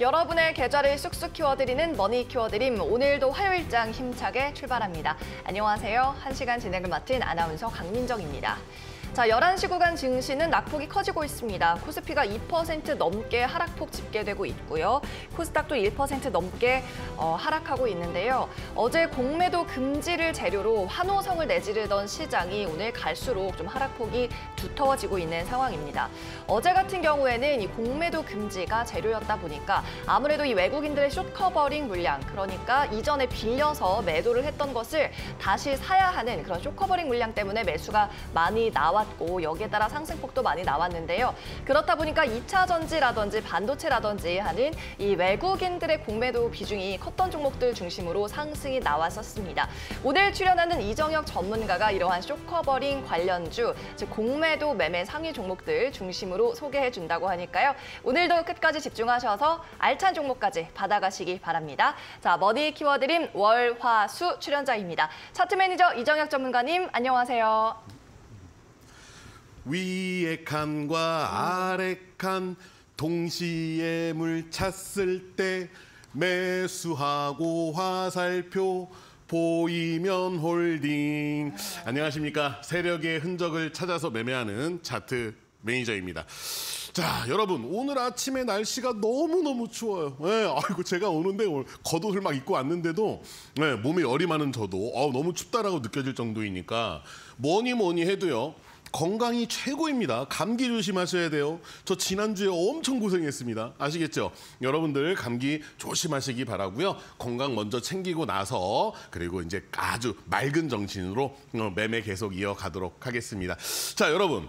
여러분의 계좌를 쑥쑥 키워드리는 머니 키워드림 오늘도 화요일장 힘차게 출발합니다. 안녕하세요. 한시간 진행을 맡은 아나운서 강민정입니다. 자, 11시 구간 증시는 낙폭이 커지고 있습니다. 코스피가 2% 넘게 하락폭 집계되고 있고요. 코스닥도 1% 넘게 어, 하락하고 있는데요. 어제 공매도 금지를 재료로 환호성을 내지르던 시장이 오늘 갈수록 좀 하락폭이 두터워지고 있는 상황입니다. 어제 같은 경우에는 이 공매도 금지가 재료였다 보니까 아무래도 이 외국인들의 short covering 물량, 그러니까 이전에 빌려서 매도를 했던 것을 다시 사야 하는 그런 short covering 물량 때문에 매수가 많이 나왔고 여기에 따라 상승폭도 많이 나왔는데요. 그렇다 보니까 2차 전지라든지 반도체라든지 하는 이 외국인들의 공매도 비중이 컸던 종목들 중심으로 상승이 나왔었습니다. 오늘 출연하는 이정혁 전문가가 이러한 short covering 관련주, 즉 공매도 매매 상위 종목들 중심으로 소개해 준다고 하니까요. 오늘도 끝까지 집중하셔서 알찬 종목까지 받아가시기 바랍니다. 자, 머니 키워드림 월화수 출연자입니다. 차트 매니저 이정혁 전문가님 안녕하세요. 위에 칸과 아래 칸 동시에 물 찼을 때 매수하고 화살표 보이면 holding 안녕하십니까 세력의 흔적을 찾아서 매매하는 차트 매니저입니다. 자, 여러분 오늘 아침에 날씨가 너무 너무 추워요. 예, 아이고 제가 오는데 오늘 겉옷을 막 입고 왔는데도 예, 몸에 열이 많은 저도 어, 너무 춥다라고 느껴질 정도이니까 뭐니 뭐니 해도요. 건강이 최고입니다. 감기 조심하셔야 돼요. 저 지난주에 엄청 고생했습니다. 아시겠죠? 여러분들 감기 조심하시기 바라고요. 건강 먼저 챙기고 나서 그리고 이제 아주 맑은 정신으로 어, 매매 계속 이어가도록 하겠습니다. 자, 여러분.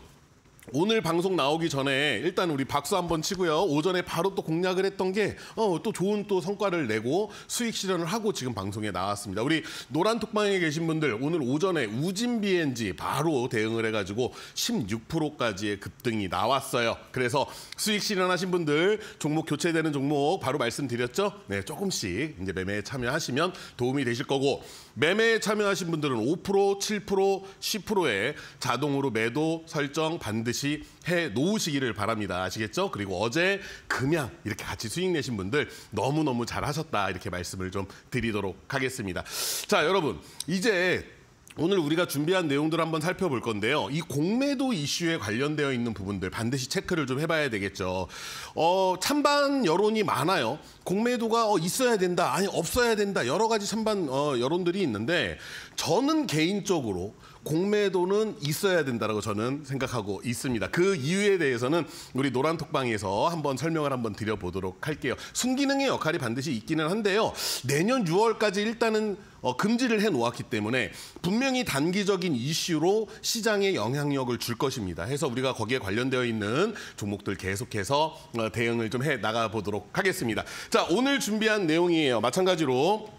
오늘 방송 나오기 전에 일단 우리 박수 한번 치고요. 오전에 바로 또 공략을 했던 게 어, 또 좋은 또 성과를 내고 수익 실현을 하고 지금 방송에 나왔습니다. 우리 노란 톡방에 계신 분들 오늘 오전에 우진 BNG 바로 대응을 해가지고 16%까지의 급등이 나왔어요. 그래서 수익 실현하신 분들 종목 교체되는 종목 바로 말씀드렸죠. 네, 조금씩 이제 매매에 참여하시면 도움이 되실 거고 매매에 참여하신 분들은 5%, 7%, 10%에 자동으로 매도 설정 반드시 해 놓으시기를 바랍니다. 아시겠죠? 그리고 어제 금양 이렇게 같이 수익 내신 분들 너무너무 잘하셨다 이렇게 말씀을 좀 드리도록 하겠습니다. 자, 여러분 이제 오늘 우리가 준비한 내용들 한번 살펴볼 건데요. 이 공매도 이슈에 관련되어 있는 부분들 반드시 체크를 좀 해봐야 되겠죠. 어, 찬반 여론이 많아요. 공매도가 어, 있어야 된다, 아니 없어야 된다 여러 가지 찬반 어, 여론들이 있는데 저는 개인적으로 공매도는 있어야 된다라고 저는 생각하고 있습니다. 그 이유에 대해서는 우리 노란 톡방에서 한번 설명을 한번 드려보도록 할게요. 순기능의 역할이 반드시 있기는 한데요. 내년 6월까지 일단은 어, 금지를 해놓았기 때문에 분명히 단기적인 이슈로 시장에 영향력을 줄 것입니다. 해서 우리가 거기에 관련되어 있는 종목들 계속해서 어, 대응을 좀 해 나가 보도록 하겠습니다. 자, 오늘 준비한 내용이에요. 마찬가지로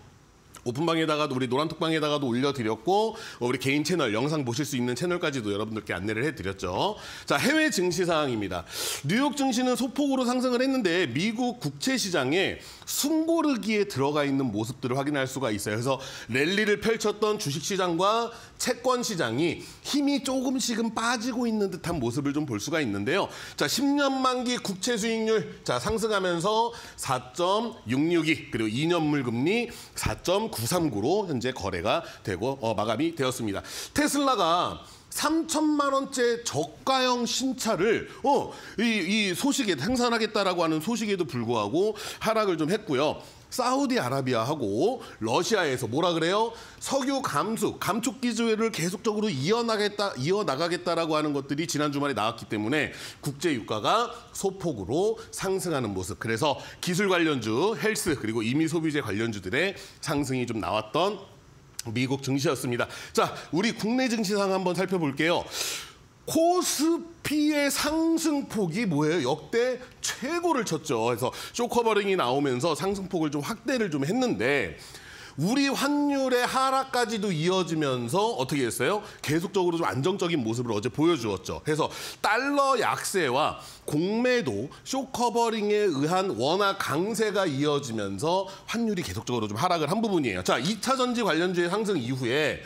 오픈방에다가도 우리 노란톡방에다가도 올려드렸고 어, 우리 개인 채널 영상 보실 수 있는 채널까지도 여러분들께 안내를 해드렸죠. 자 해외 증시 상황입니다. 뉴욕 증시는 소폭으로 상승을 했는데 미국 국채 시장에 숨고르기에 들어가 있는 모습들을 확인할 수가 있어요. 그래서 랠리를 펼쳤던 주식 시장과 채권 시장이 힘이 조금씩은 빠지고 있는 듯한 모습을 좀 볼 수가 있는데요. 자 10년 만기 국채 수익률 자 상승하면서 4.662 그리고 2년물 금리 4.939로 현재 거래가 되고 어, 마감이 되었습니다. 테슬라가 3천만 원째 저가형 신차를 어, 이, 이 소식에 생산하겠다라고 하는 소식에도 불구하고 하락을 좀 했고요. 사우디아라비아하고 러시아에서 뭐라 그래요? 석유 감수, 감축 기조를 계속적으로 이어나겠다, 이어나가겠다라고 하는 것들이 지난 주말에 나왔기 때문에 국제 유가가 소폭으로 상승하는 모습. 그래서 기술 관련주, 헬스 그리고 임의 소비재 관련주들의 상승이 좀 나왔던 미국 증시였습니다. 자, 우리 국내 증시 상황 한번 살펴볼게요. 코스피의 상승폭이 뭐예요? 역대 최고를 쳤죠. 그래서 short covering이 나오면서 상승폭을 좀 확대를 좀 했는데 우리 환율의 하락까지도 이어지면서 어떻게 했어요? 계속적으로 좀 안정적인 모습을 어제 보여주었죠. 그래서 달러 약세와 공매도 쇼커버링에 의한 원화 강세가 이어지면서 환율이 계속적으로 좀 하락을 한 부분이에요. 자, 2차 전지 관련주의 상승 이후에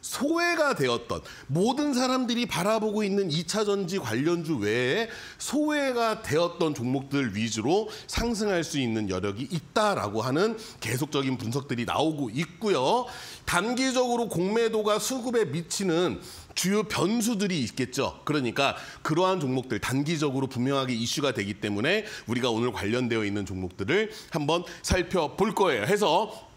소외가 되었던 모든 사람들이 바라보고 있는 2차 전지 관련주 외에 소외가 되었던 종목들 위주로 상승할 수 있는 여력이 있다라고 하는 계속적인 분석들이 나오고 있고요. 단기적으로 공매도가 수급에 미치는 주요 변수들이 있겠죠. 그러니까 그러한 종목들 단기적으로 분명하게 이슈가 되기 때문에 우리가 오늘 관련되어 있는 종목들을 한번 살펴볼 거예요. 해서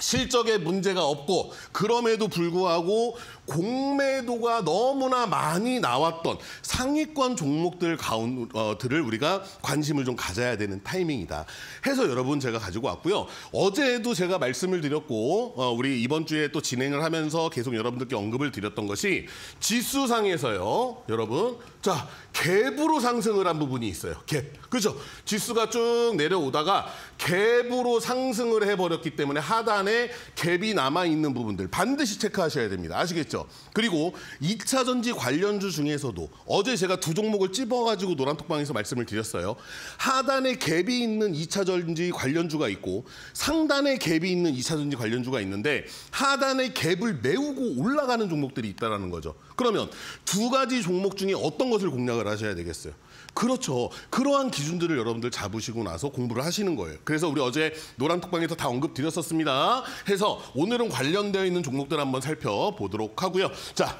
실적에 문제가 없고 그럼에도 불구하고 공매도가 너무나 많이 나왔던 상위권 종목들 가운들을 우리가 관심을 좀 가져야 되는 타이밍이다. 해서 여러분 제가 가지고 왔고요. 어제도 제가 말씀을 드렸고 어, 우리 이번 주에 또 진행을 하면서 계속 여러분들께 언급을 드렸던 것이 지수상에서요. 여러분 자 갭으로 상승을 한 부분이 있어요. 갭. 그죠? 지수가 쭉 내려오다가 갭으로 상승을 해버렸기 때문에 하단에 갭이 남아있는 부분들 반드시 체크하셔야 됩니다. 아시겠죠? 그리고 2차 전지 관련주 중에서도 어제 제가 두 종목을 찝어가지고 노란톡방에서 말씀을 드렸어요. 하단에 갭이 있는 2차 전지 관련주가 있고 상단에 갭이 있는 2차 전지 관련주가 있는데 하단에 갭을 메우고 올라가는 종목들이 있다는 거죠. 그러면 두 가지 종목 중에 어떤 것을 공략을 하셔야 되겠어요? 그렇죠. 그러한 기준들을 여러분들 잡으시고 나서 공부를 하시는 거예요. 그래서 우리 어제 노란 톡방에서 다 언급 드렸었습니다. 해서 오늘은 관련되어 있는 종목들 한번 살펴보도록 하고요. 자,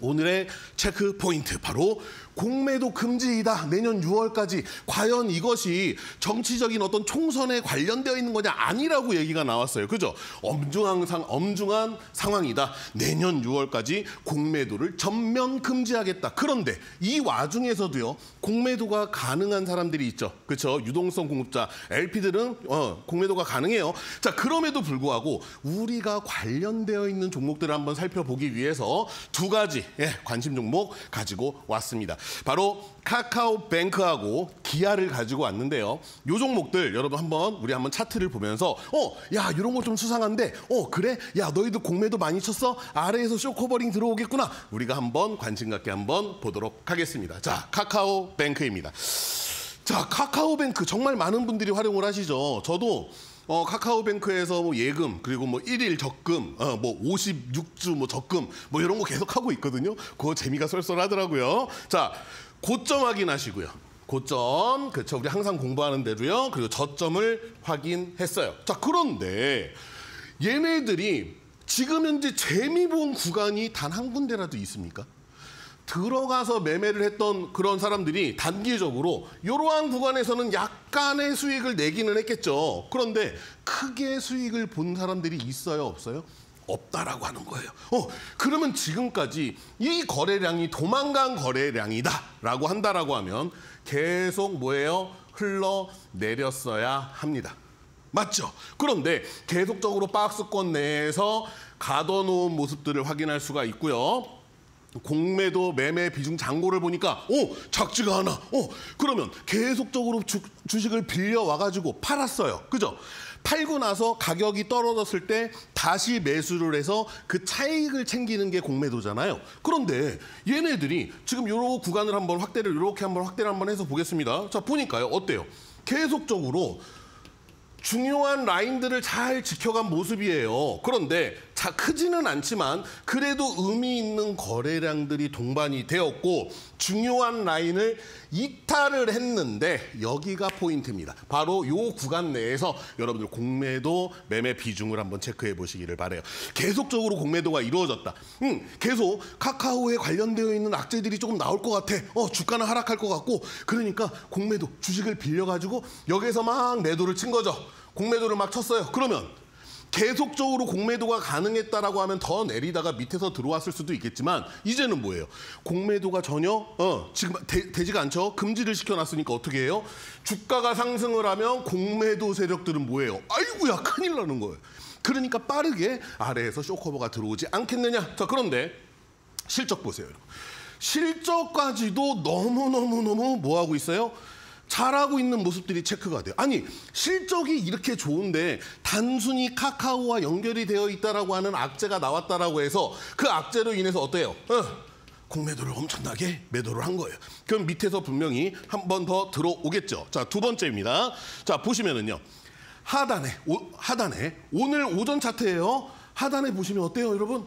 오늘의 체크 포인트 바로 공매도 금지이다. 내년 6월까지 과연 이것이 정치적인 어떤 총선에 관련되어 있는 거냐 아니라고 얘기가 나왔어요. 그죠? 엄중한 상 엄중한 상황이다. 내년 6월까지 공매도를 전면 금지하겠다. 그런데 이 와중에서도요. 공매도가 가능한 사람들이 있죠. 그렇죠? 유동성 공급자 LP들은 어, 공매도가 가능해요. 자, 그럼에도 불구하고 우리가 관련되어 있는 종목들을 한번 살펴보기 위해서 두 가지 예, 관심 종목 가지고 왔습니다. 바로 카카오뱅크하고 기아를 가지고 왔는데요. 요 종목들 여러분 한번 우리 한번 차트를 보면서 어, 야 이런 거 좀 수상한데 어 그래? 야 너희도 공매도 많이 쳤어? 아래에서 short covering 들어오겠구나. 우리가 한번 관심 갖게 한번 보도록 하겠습니다. 자 카카오뱅크입니다. 자 카카오뱅크 정말 많은 분들이 활용을 하시죠. 저도 어, 카카오뱅크에서 뭐 예금 그리고 뭐 일일 적금, 어, 뭐 26주 뭐 적금 뭐 이런 거 계속 하고 있거든요. 그거 재미가 쏠쏠하더라고요. 자, 고점 확인하시고요. 고점, 그렇죠. 우리 항상 공부하는 대로요. 그리고 저점을 확인했어요. 자, 그런데 얘네들이 지금 현재 재미 본 구간이 단 한 군데라도 있습니까? 들어가서 매매를 했던 그런 사람들이 단기적으로 이러한 구간에서는 약간의 수익을 내기는 했겠죠. 그런데 크게 수익을 본 사람들이 있어요, 없어요? 없다라고 하는 거예요. 어, 그러면 지금까지 이 거래량이 도망간 거래량이다라고 한다라고 하면 계속 뭐예요? 흘러 내렸어야 합니다. 맞죠? 그런데 계속적으로 박스권 내에서 가둬놓은 모습들을 확인할 수가 있고요. 공매도 매매 비중 잔고를 보니까 오 작지가 않아. 어 그러면 계속적으로 주, 주식을 빌려 와가지고 팔았어요. 그죠? 팔고 나서 가격이 떨어졌을 때 다시 매수를 해서 그 차익을 챙기는 게 공매도잖아요. 그런데 얘네들이 지금 요 구간을 한번 확대를 이렇게 한번 확대를 한번 해서 보겠습니다. 자 보니까요 어때요? 계속적으로 중요한 라인들을 잘 지켜간 모습이에요. 그런데 자 크지는 않지만 그래도 의미 있는 거래량들이 동반이 되었고 중요한 라인을 이탈을 했는데 여기가 포인트입니다. 바로 요 구간 내에서 여러분들 공매도 매매 비중을 한번 체크해 보시기를 바래요. 계속적으로 공매도가 이루어졌다. 음, 계속 카카오에 관련되어 있는 악재들이 조금 나올 것 같아. 어, 주가는 하락할 것 같고 그러니까 공매도 주식을 빌려 가지고 여기서 막 매도를 친 거죠. 공매도를 막 쳤어요. 그러면 계속적으로 공매도가 가능했다라고 하면 더 내리다가 밑에서 들어왔을 수도 있겠지만 이제는 뭐예요? 공매도가 전혀 어, 지금 되, 되지가 않죠. 금지를 시켜놨으니까 어떻게 해요? 주가가 상승을 하면 공매도 세력들은 뭐예요? 아이고야 큰일 나는 거예요. 그러니까 빠르게 아래에서 쇼커버가 들어오지 않겠느냐. 자 그런데 실적 보세요. 실적까지도 너무너무너무 뭐하고 있어요? 잘하고 있는 모습들이 체크가 돼요. 아니 실적이 이렇게 좋은데 단순히 카카오와 연결이 되어 있다라고 하는 악재가 나왔다라고 해서 그 악재로 인해서 어때요? 어, 공매도를 엄청나게 매도를 한 거예요. 그럼 밑에서 분명히 한 번 더 들어오겠죠. 자 두 번째입니다. 자 보시면은요 하단에 오, 하단에 오늘 오전 차트예요. 하단에 보시면 어때요, 여러분?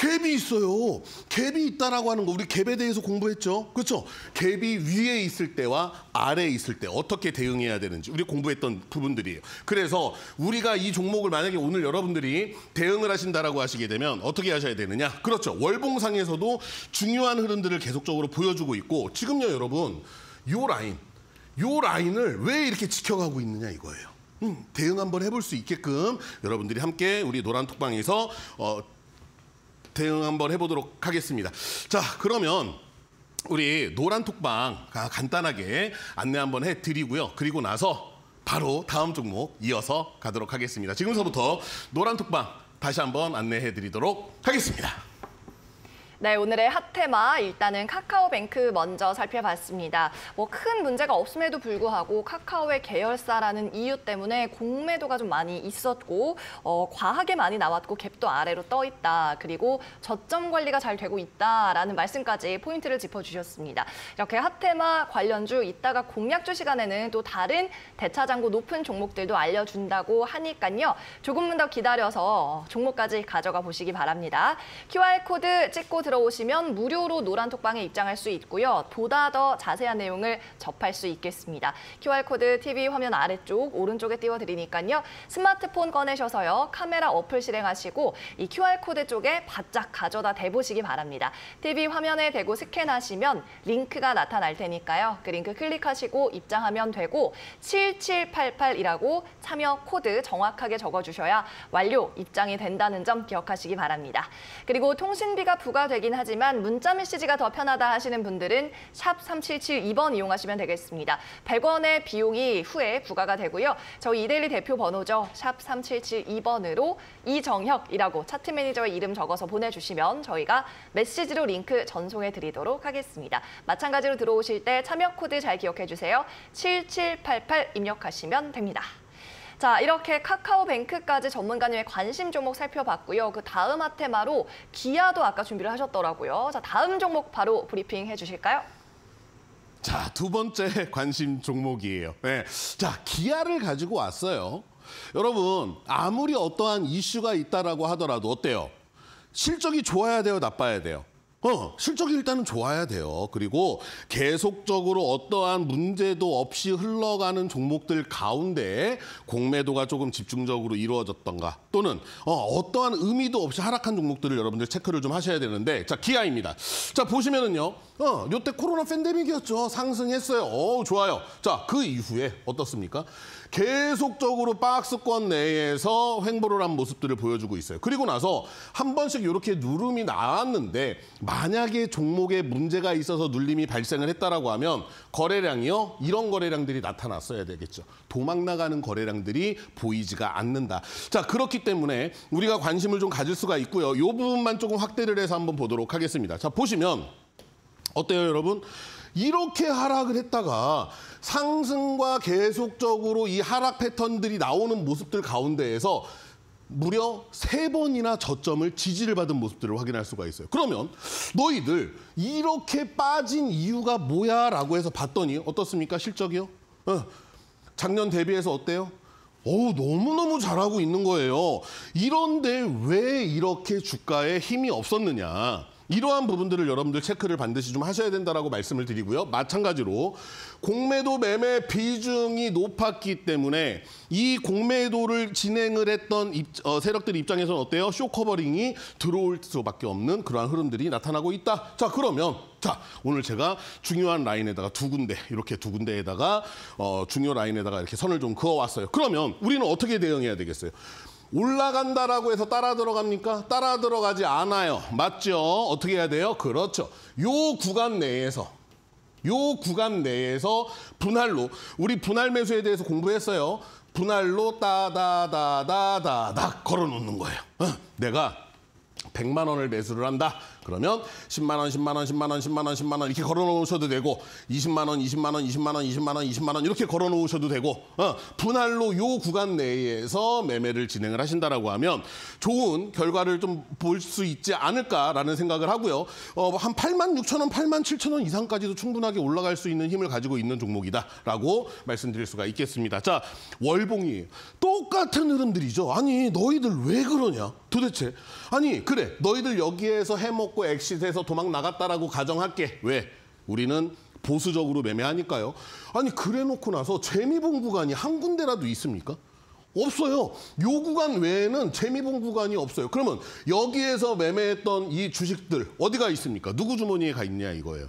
갭이 있어요. 갭이 있다라고 하는 거 우리 갭에 대해서 공부했죠. 그렇죠? 갭이 위에 있을 때와 아래에 있을 때 어떻게 대응해야 되는지 우리 공부했던 부분들이에요. 그래서 우리가 이 종목을 만약에 오늘 여러분들이 대응을 하신다라고 하시게 되면 어떻게 하셔야 되느냐? 그렇죠. 월봉상에서도 중요한 흐름들을 계속적으로 보여주고 있고 지금요 여러분 요 라인 요 라인을 왜 이렇게 지켜가고 있느냐 이거예요. 음, 대응 한번 해볼 수 있게끔 여러분들이 함께 우리 노란 톡방에서 어, 대응 한번 해보도록 하겠습니다. 자, 그러면 우리 노란 톡방 간단하게 안내 한번 해드리고요. 그리고 나서 바로 다음 종목 이어서 가도록 하겠습니다. 지금서부터 노란 톡방 다시 한번 안내해드리도록 하겠습니다. 네, 오늘의 핫테마 일단은 카카오뱅크 먼저 살펴봤습니다. 뭐 큰 문제가 없음에도 불구하고 카카오의 계열사라는 이유 때문에 공매도가 좀 많이 있었고 어, 과하게 많이 나왔고 갭도 아래로 떠 있다. 그리고 저점 관리가 잘 되고 있다라는 말씀까지 포인트를 짚어주셨습니다. 이렇게 핫테마 관련주 이따가 공략주 시간에는 또 다른 대차잔고 높은 종목들도 알려준다고 하니까요. 조금만 더 기다려서 종목까지 가져가 보시기 바랍니다. QR코드 찍고 들어오시면 무료로 노란톡방에 입장할 수 있고요. 보다 더 자세한 내용을 접할 수 있겠습니다. QR코드 TV 화면 아래쪽 오른쪽에 띄워드리니까요. 스마트폰 꺼내셔서요. 카메라 어플 실행하시고 이 QR코드 쪽에 바짝 가져다 대보시기 바랍니다. TV 화면에 대고 스캔하시면 링크가 나타날 테니까요. 그 링크 클릭하시고 입장하면 되고 7788이라고 참여 코드 정확하게 적어주셔야 완료 입장이 된다는 점 기억하시기 바랍니다. 그리고 통신비가 부과되긴 하지만 문자 메시지가 더 편하다 하시는 분들은 샵 3772번 이용하시면 되겠습니다. 100원의 비용이 후에 부과가 되고요. 저희 이데일리 대표 번호죠. 샵 3772번으로 이정혁이라고 차트 매니저의 이름 적어서 보내주시면 저희가 메시지로 링크 전송해 드리도록 하겠습니다. 마찬가지로 들어오실 때 참여 코드 잘 기억해 주세요. 7788 입력하시면 됩니다. 자, 이렇게 카카오뱅크까지 전문가님의 관심 종목 살펴봤고요. 그 다음 하테마로 기아도 아까 준비를 하셨더라고요. 자, 다음 종목 바로 브리핑 해주실까요? 자, 두 번째 관심 종목이에요. 네. 자, 기아를 가지고 왔어요. 여러분, 아무리 어떠한 이슈가 있다라고 하더라도 어때요? 실적이 좋아야 돼요, 나빠야 돼요? 어, 실적이 일단은 좋아야 돼요. 그리고 계속적으로 어떠한 문제도 없이 흘러가는 종목들 가운데 공매도가 조금 집중적으로 이루어졌던가 또는 어, 떠한 의미도 없이 하락한 종목들을 여러분들 체크를 좀 하셔야 되는데 자, 기아입니다. 자, 보시면은요. 어, 요때 코로나 팬데믹이었죠. 상승했어요. 어, 좋아요. 자, 그 이후에 어떻습니까? 계속적으로 박스권 내에서 횡보를 한 모습들을 보여주고 있어요. 그리고 나서 한 번씩 이렇게 누름이 나왔는데 만약에 종목에 문제가 있어서 눌림이 발생을 했다라고 하면 거래량이요 이런 거래량들이 나타났어야 되겠죠. 도망 나가는 거래량들이 보이지가 않는다. 자 그렇기 때문에 우리가 관심을 좀 가질 수가 있고요. 이 부분만 조금 확대를 해서 한번 보도록 하겠습니다. 자 보시면 어때요 여러분? 이렇게 하락을 했다가 상승과 계속적으로 이 하락 패턴들이 나오는 모습들 가운데에서 무려 세 번이나 저점을 지지를 받은 모습들을 확인할 수가 있어요. 그러면 너희들 이렇게 빠진 이유가 뭐야? 라고 해서 봤더니 어떻습니까? 실적이요? 어, 작년 대비해서 어때요? 어우, 너무너무 잘하고 있는 거예요. 이런데 왜 이렇게 주가에 힘이 없었느냐? 이러한 부분들을 여러분들 체크를 반드시 좀 하셔야 된다라고 말씀을 드리고요. 마찬가지로 공매도 매매 비중이 높았기 때문에 이 공매도를 진행을 했던 입, 어, 세력들 입장에서는 어때요? short covering이 들어올 수밖에 없는 그러한 흐름들이 나타나고 있다. 자 그러면 자 오늘 제가 중요한 라인에다가 두 군데 이렇게 두 군데에다가 어, 중요 라인에다가 이렇게 선을 좀 그어왔어요. 그러면 우리는 어떻게 대응해야 되겠어요? 올라간다라고 해서 따라 들어갑니까? 따라 들어가지 않아요. 맞죠? 어떻게 해야 돼요? 그렇죠. 요 구간 내에서 요 구간 내에서 분할로 우리 분할 매수에 대해서 공부했어요. 분할로 따다다다다다 걸어 놓는 거예요. 어, 내가 100만 원을 매수를 한다. 그러면 10만 원, 10만 원, 10만 원, 10만 원, 10만 원 이렇게 걸어 놓으셔도 되고 20만 원, 20만 원, 20만 원, 20만 원, 20만 원 이렇게 걸어 놓으셔도 되고 어, 분할로 요 구간 내에서 매매를 진행을 하신다라고 하면 좋은 결과를 좀 볼 수 있지 않을까라는 생각을 하고요. 어, 한 8만 6천 원, 8만 7천 원 이상까지도 충분하게 올라갈 수 있는 힘을 가지고 있는 종목이다라고 말씀드릴 수가 있겠습니다. 자, 월봉이에요. 똑같은 흐름들이죠. 아니, 너희들 왜 그러냐? 도대체. 아니, 그래. 너희들 여기에서 해먹고 exit에서 도망 나갔다라고 가정할게. 왜? 우리는 보수적으로 매매하니까요. 아니, 그래 놓고 나서 재미 본 구간이 한 군데라도 있습니까? 없어요. 요 구간 외에는 재미 본 구간이 없어요. 그러면 여기에서 매매했던 이 주식들 어디가 있습니까? 누구 주머니에 가 있냐 이거예요.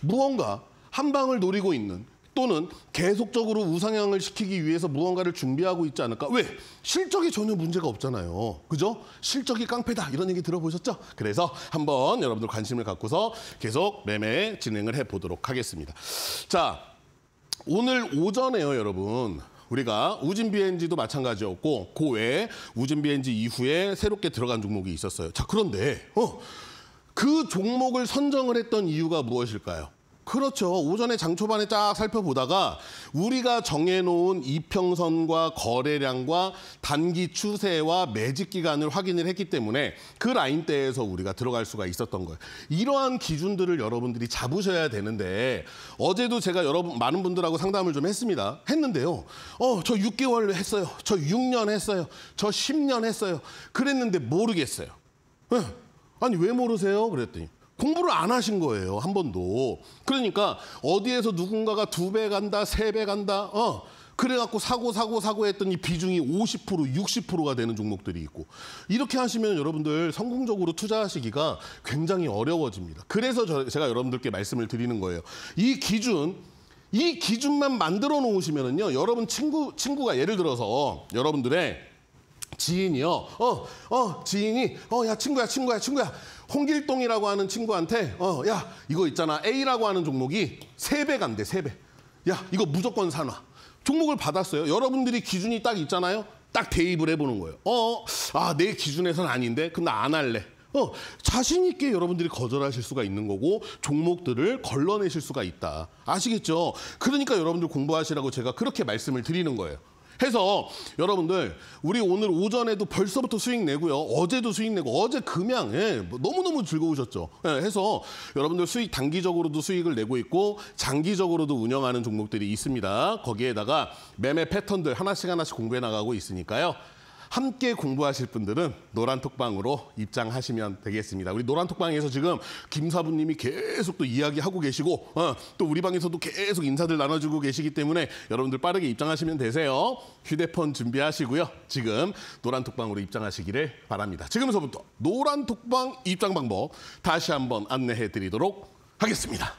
무언가 한 방을 노리고 있는 또는 계속적으로 우상향을 시키기 위해서 무언가를 준비하고 있지 않을까? 왜? 실적이 전혀 문제가 없잖아요. 그죠? 실적이 깡패다. 이런 얘기 들어보셨죠? 그래서 한번 여러분들 관심을 갖고서 계속 매매 진행을 해보도록 하겠습니다. 자, 오늘 오전에요, 여러분. 우리가 우진 BNG도 마찬가지였고 그 외에 우진 BNG 이후에 새롭게 들어간 종목이 있었어요. 자, 그런데 어, 그 종목을 선정을 했던 이유가 무엇일까요? 그렇죠. 오전에 장 초반에 쫙 살펴보다가 우리가 정해놓은 이평선과 거래량과 단기 추세와 매직 기간을 확인을 했기 때문에 그 라인대에서 우리가 들어갈 수가 있었던 거예요. 이러한 기준들을 여러분들이 잡으셔야 되는데 어제도 제가 여러분 많은 분들하고 상담을 좀 했습니다. 했는데요. 어, 저 6개월 했어요. 저 6년 했어요. 저 10년 했어요. 그랬는데 모르겠어요. 예. 아니 왜 모르세요? 그랬더니 공부를 안 하신 거예요 한 번도. 그러니까 어디에서 누군가가 두 배 간다 세 배 간다 어. 그래갖고 사고 사고 사고 했더니 비중이 50% 60%가 되는 종목들이 있고. 이렇게 하시면 여러분들 성공적으로 투자하시기가 굉장히 어려워집니다. 그래서 저, 제가 여러분들께 말씀을 드리는 거예요. 이 기준 이 기준만 만들어 놓으시면은요 여러분 친구 친구가 예를 들어서 여러분들의 지인이요. 어, 어, 지인이, 어, 야, 친구야, 친구야, 친구야. 홍길동이라고 하는 친구한테, 어, 야, 이거 있잖아. A라고 하는 종목이 세배 간대, 세 배. 야, 이거 무조건 사놔. 종목을 받았어요. 여러분들이 기준이 딱 있잖아요. 딱 대입을 해보는 거예요. 어, 아, 내 기준에서는 아닌데? 그럼 나 안 할래. 어, 자신 있게 여러분들이 거절하실 수가 있는 거고 종목들을 걸러내실 수가 있다. 아시겠죠? 그러니까 여러분들 공부하시라고 제가 그렇게 말씀을 드리는 거예요. 해서 여러분들 우리 오늘 오전에도 벌써부터 수익 내고요. 어제도 수익 내고 어제 금양 예, 뭐 너무너무 즐거우셨죠. 예, 해서 여러분들 수익 단기적으로도 수익을 내고 있고 장기적으로도 운영하는 종목들이 있습니다. 거기에다가 매매 패턴들 하나씩 하나씩 공부해 나가고 있으니까요. 함께 공부하실 분들은 노란톡방으로 입장하시면 되겠습니다. 우리 노란톡방에서 지금 김사부님이 계속 또 이야기하고 계시고 어, 또 우리 방에서도 계속 인사들 나눠주고 계시기 때문에 여러분들 빠르게 입장하시면 되세요. 휴대폰 준비하시고요. 지금 노란톡방으로 입장하시기를 바랍니다. 지금서부터 노란톡방 입장 방법 다시 한번 안내해 드리도록 하겠습니다.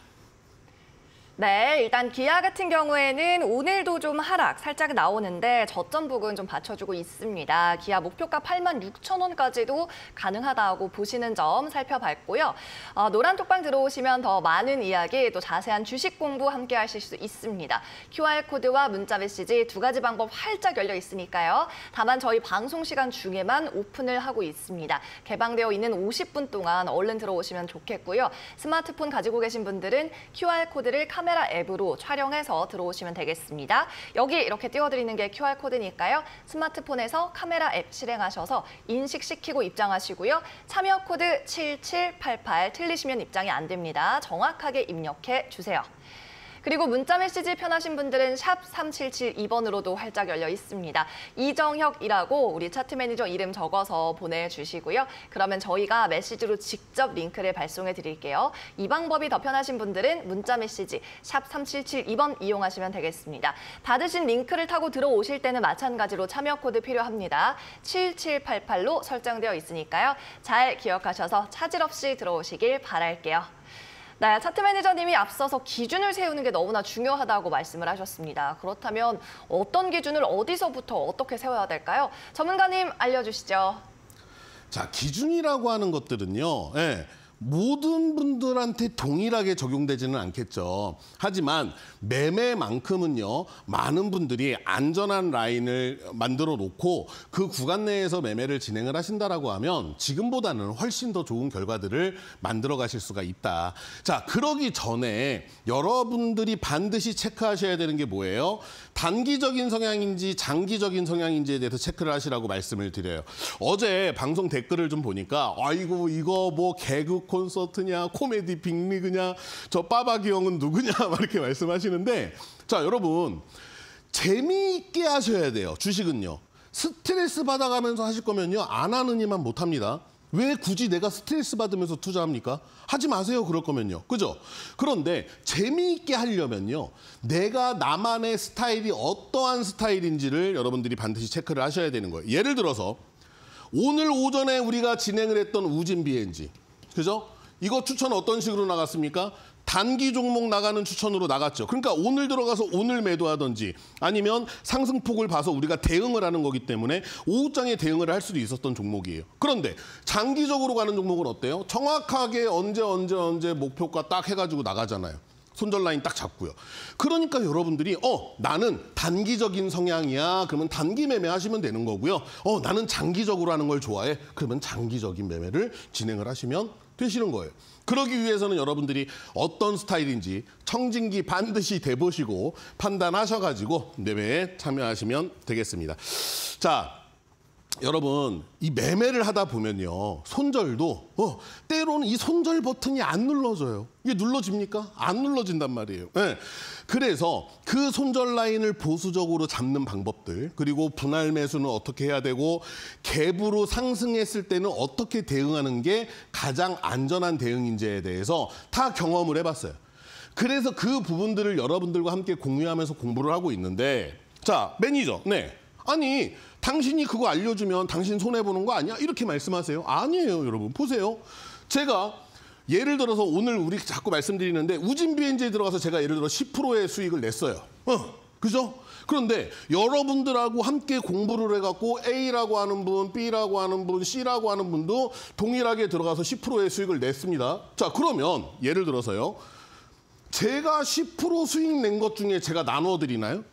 네, 일단 기아 같은 경우에는 오늘도 좀 하락 살짝 나오는데 저점 부근 좀 받쳐주고 있습니다. 기아 목표가 8만 6천 원까지도 가능하다고 보시는 점 살펴봤고요. 어, 노란 톡방 들어오시면 더 많은 이야기 또 자세한 주식 공부 함께 하실 수 있습니다. QR코드와 문자 메시지 두 가지 방법 활짝 열려 있으니까요. 다만 저희 방송 시간 중에만 오픈을 하고 있습니다. 개방되어 있는 50분 동안 얼른 들어오시면 좋겠고요. 스마트폰 가지고 계신 분들은 QR코드를 카메라 앱으로 촬영해서 들어오시면 되겠습니다. 여기 이렇게 띄워드리는 게 QR코드니까요. 스마트폰에서 카메라 앱 실행하셔서 인식시키고 입장하시고요. 참여 코드 7788 틀리시면 입장이 안 됩니다. 정확하게 입력해 주세요. 그리고 문자 메시지 편하신 분들은 샵 3772번으로도 활짝 열려 있습니다. 이정혁이라고 우리 차트 매니저 이름 적어서 보내주시고요. 그러면 저희가 메시지로 직접 링크를 발송해 드릴게요. 이 방법이 더 편하신 분들은 문자 메시지 샵 3772번 이용하시면 되겠습니다. 받으신 링크를 타고 들어오실 때는 마찬가지로 참여 코드 필요합니다. 7788로 설정되어 있으니까요. 잘 기억하셔서 차질 없이 들어오시길 바랄게요. 네, 차트 매니저님이 앞서서 기준을 세우는 게 너무나 중요하다고 말씀을 하셨습니다. 그렇다면 어떤 기준을 어디서부터 어떻게 세워야 될까요? 전문가님 알려주시죠. 자, 기준이라고 하는 것들은요. 예. 모든 분들한테 동일하게 적용되지는 않겠죠. 하지만 매매만큼은요, 많은 분들이 안전한 라인을 만들어 놓고 그 구간 내에서 매매를 진행을 하신다라고 하면 지금보다는 훨씬 더 좋은 결과들을 만들어 가실 수가 있다. 자, 그러기 전에 여러분들이 반드시 체크하셔야 되는 게 뭐예요? 단기적인 성향인지 장기적인 성향인지에 대해서 체크를 하시라고 말씀을 드려요. 어제 방송 댓글을 좀 보니까 아이고 이거 뭐 개그 콘서트냐 코미디 빅리그냐 저 빠바기 형은 누구냐 막 이렇게 말씀하시는데 자 여러분 재미있게 하셔야 돼요 주식은요 스트레스 받아가면서 하실 거면요 안 하는 이만 못합니다 왜 굳이 내가 스트레스 받으면서 투자합니까? 하지 마세요 그럴 거면요 그죠? 그런데 재미있게 하려면요 내가 나만의 스타일이 어떠한 스타일인지를 여러분들이 반드시 체크를 하셔야 되는 거예요 예를 들어서 오늘 오전에 우리가 진행을 했던 우진 BNG. 그죠? 이거 추천 어떤 식으로 나갔습니까? 단기 종목 나가는 추천으로 나갔죠. 그러니까 오늘 들어가서 오늘 매도하든지 아니면 상승폭을 봐서 우리가 대응을 하는 거기 때문에 오후장에 대응을 할 수도 있었던 종목이에요. 그런데 장기적으로 가는 종목은 어때요? 정확하게 언제 언제 언제 목표가 딱 해가지고 나가잖아요. 손절 라인 딱 잡고요. 그러니까 여러분들이 어 나는 단기적인 성향이야. 그러면 단기 매매 하시면 되는 거고요. 어 나는 장기적으로 하는 걸 좋아해. 그러면 장기적인 매매를 진행을 하시면 되시는 거예요. 그러기 위해서는 여러분들이 어떤 스타일인지 청진기 반드시 대보시고 판단하셔가지고 매매에 참여하시면 되겠습니다. 자, 여러분 이 매매를 하다 보면요 손절도 어, 때로는 이 손절 버튼이 안 눌러져요. 이게 눌러집니까? 안 눌러진단 말이에요. 네. 그래서 그 손절 라인을 보수적으로 잡는 방법들 그리고 분할 매수는 어떻게 해야 되고 갭으로 상승했을 때는 어떻게 대응하는 게 가장 안전한 대응인지에 대해서 다 경험을 해봤어요. 그래서 그 부분들을 여러분들과 함께 공유하면서 공부를 하고 있는데 자 매니저. 네. 아니 당신이 그거 알려주면 당신 손해보는 거 아니야? 이렇게 말씀하세요. 아니에요, 여러분. 보세요. 제가 예를 들어서 오늘 우리 자꾸 말씀드리는데 우진 비엔지에 들어가서 제가 예를 들어 10%의 수익을 냈어요. 어, 그죠? 그런데 여러분들하고 함께 공부를 해갖고 A라고 하는 분, B라고 하는 분, C라고 하는 분도 동일하게 들어가서 10%의 수익을 냈습니다. 자, 그러면 예를 들어서요. 제가 10% 수익 낸 것 중에 제가 나눠 드리나요?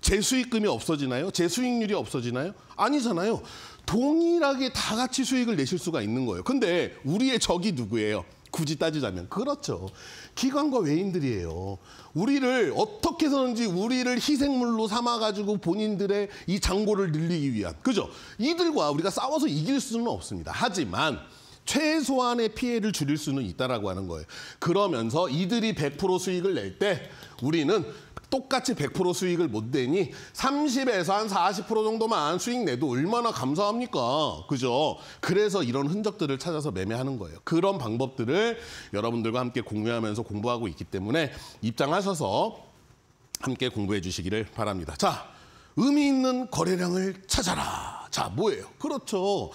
제 수익금이 없어지나요? 제 수익률이 없어지나요? 아니잖아요. 동일하게 다 같이 수익을 내실 수가 있는 거예요. 근데 우리의 적이 누구예요? 굳이 따지자면 그렇죠. 기관과 외인들이에요. 우리를 어떻게 해서든지 우리를 희생물로 삼아가지고 본인들의 이 장고를 늘리기 위한 그죠? 이들과 우리가 싸워서 이길 수는 없습니다. 하지만 최소한의 피해를 줄일 수는 있다라고 하는 거예요. 그러면서 이들이 100% 수익을 낼 때 우리는 똑같이 100% 수익을 못 내니 30에서 한 40% 정도만 수익 내도 얼마나 감사합니까? 그죠? 그래서 이런 흔적들을 찾아서 매매하는 거예요. 그런 방법들을 여러분들과 함께 공유하면서 공부하고 있기 때문에 입장하셔서 함께 공부해 주시기를 바랍니다. 자, 의미 있는 거래량을 찾아라. 자, 뭐예요? 그렇죠.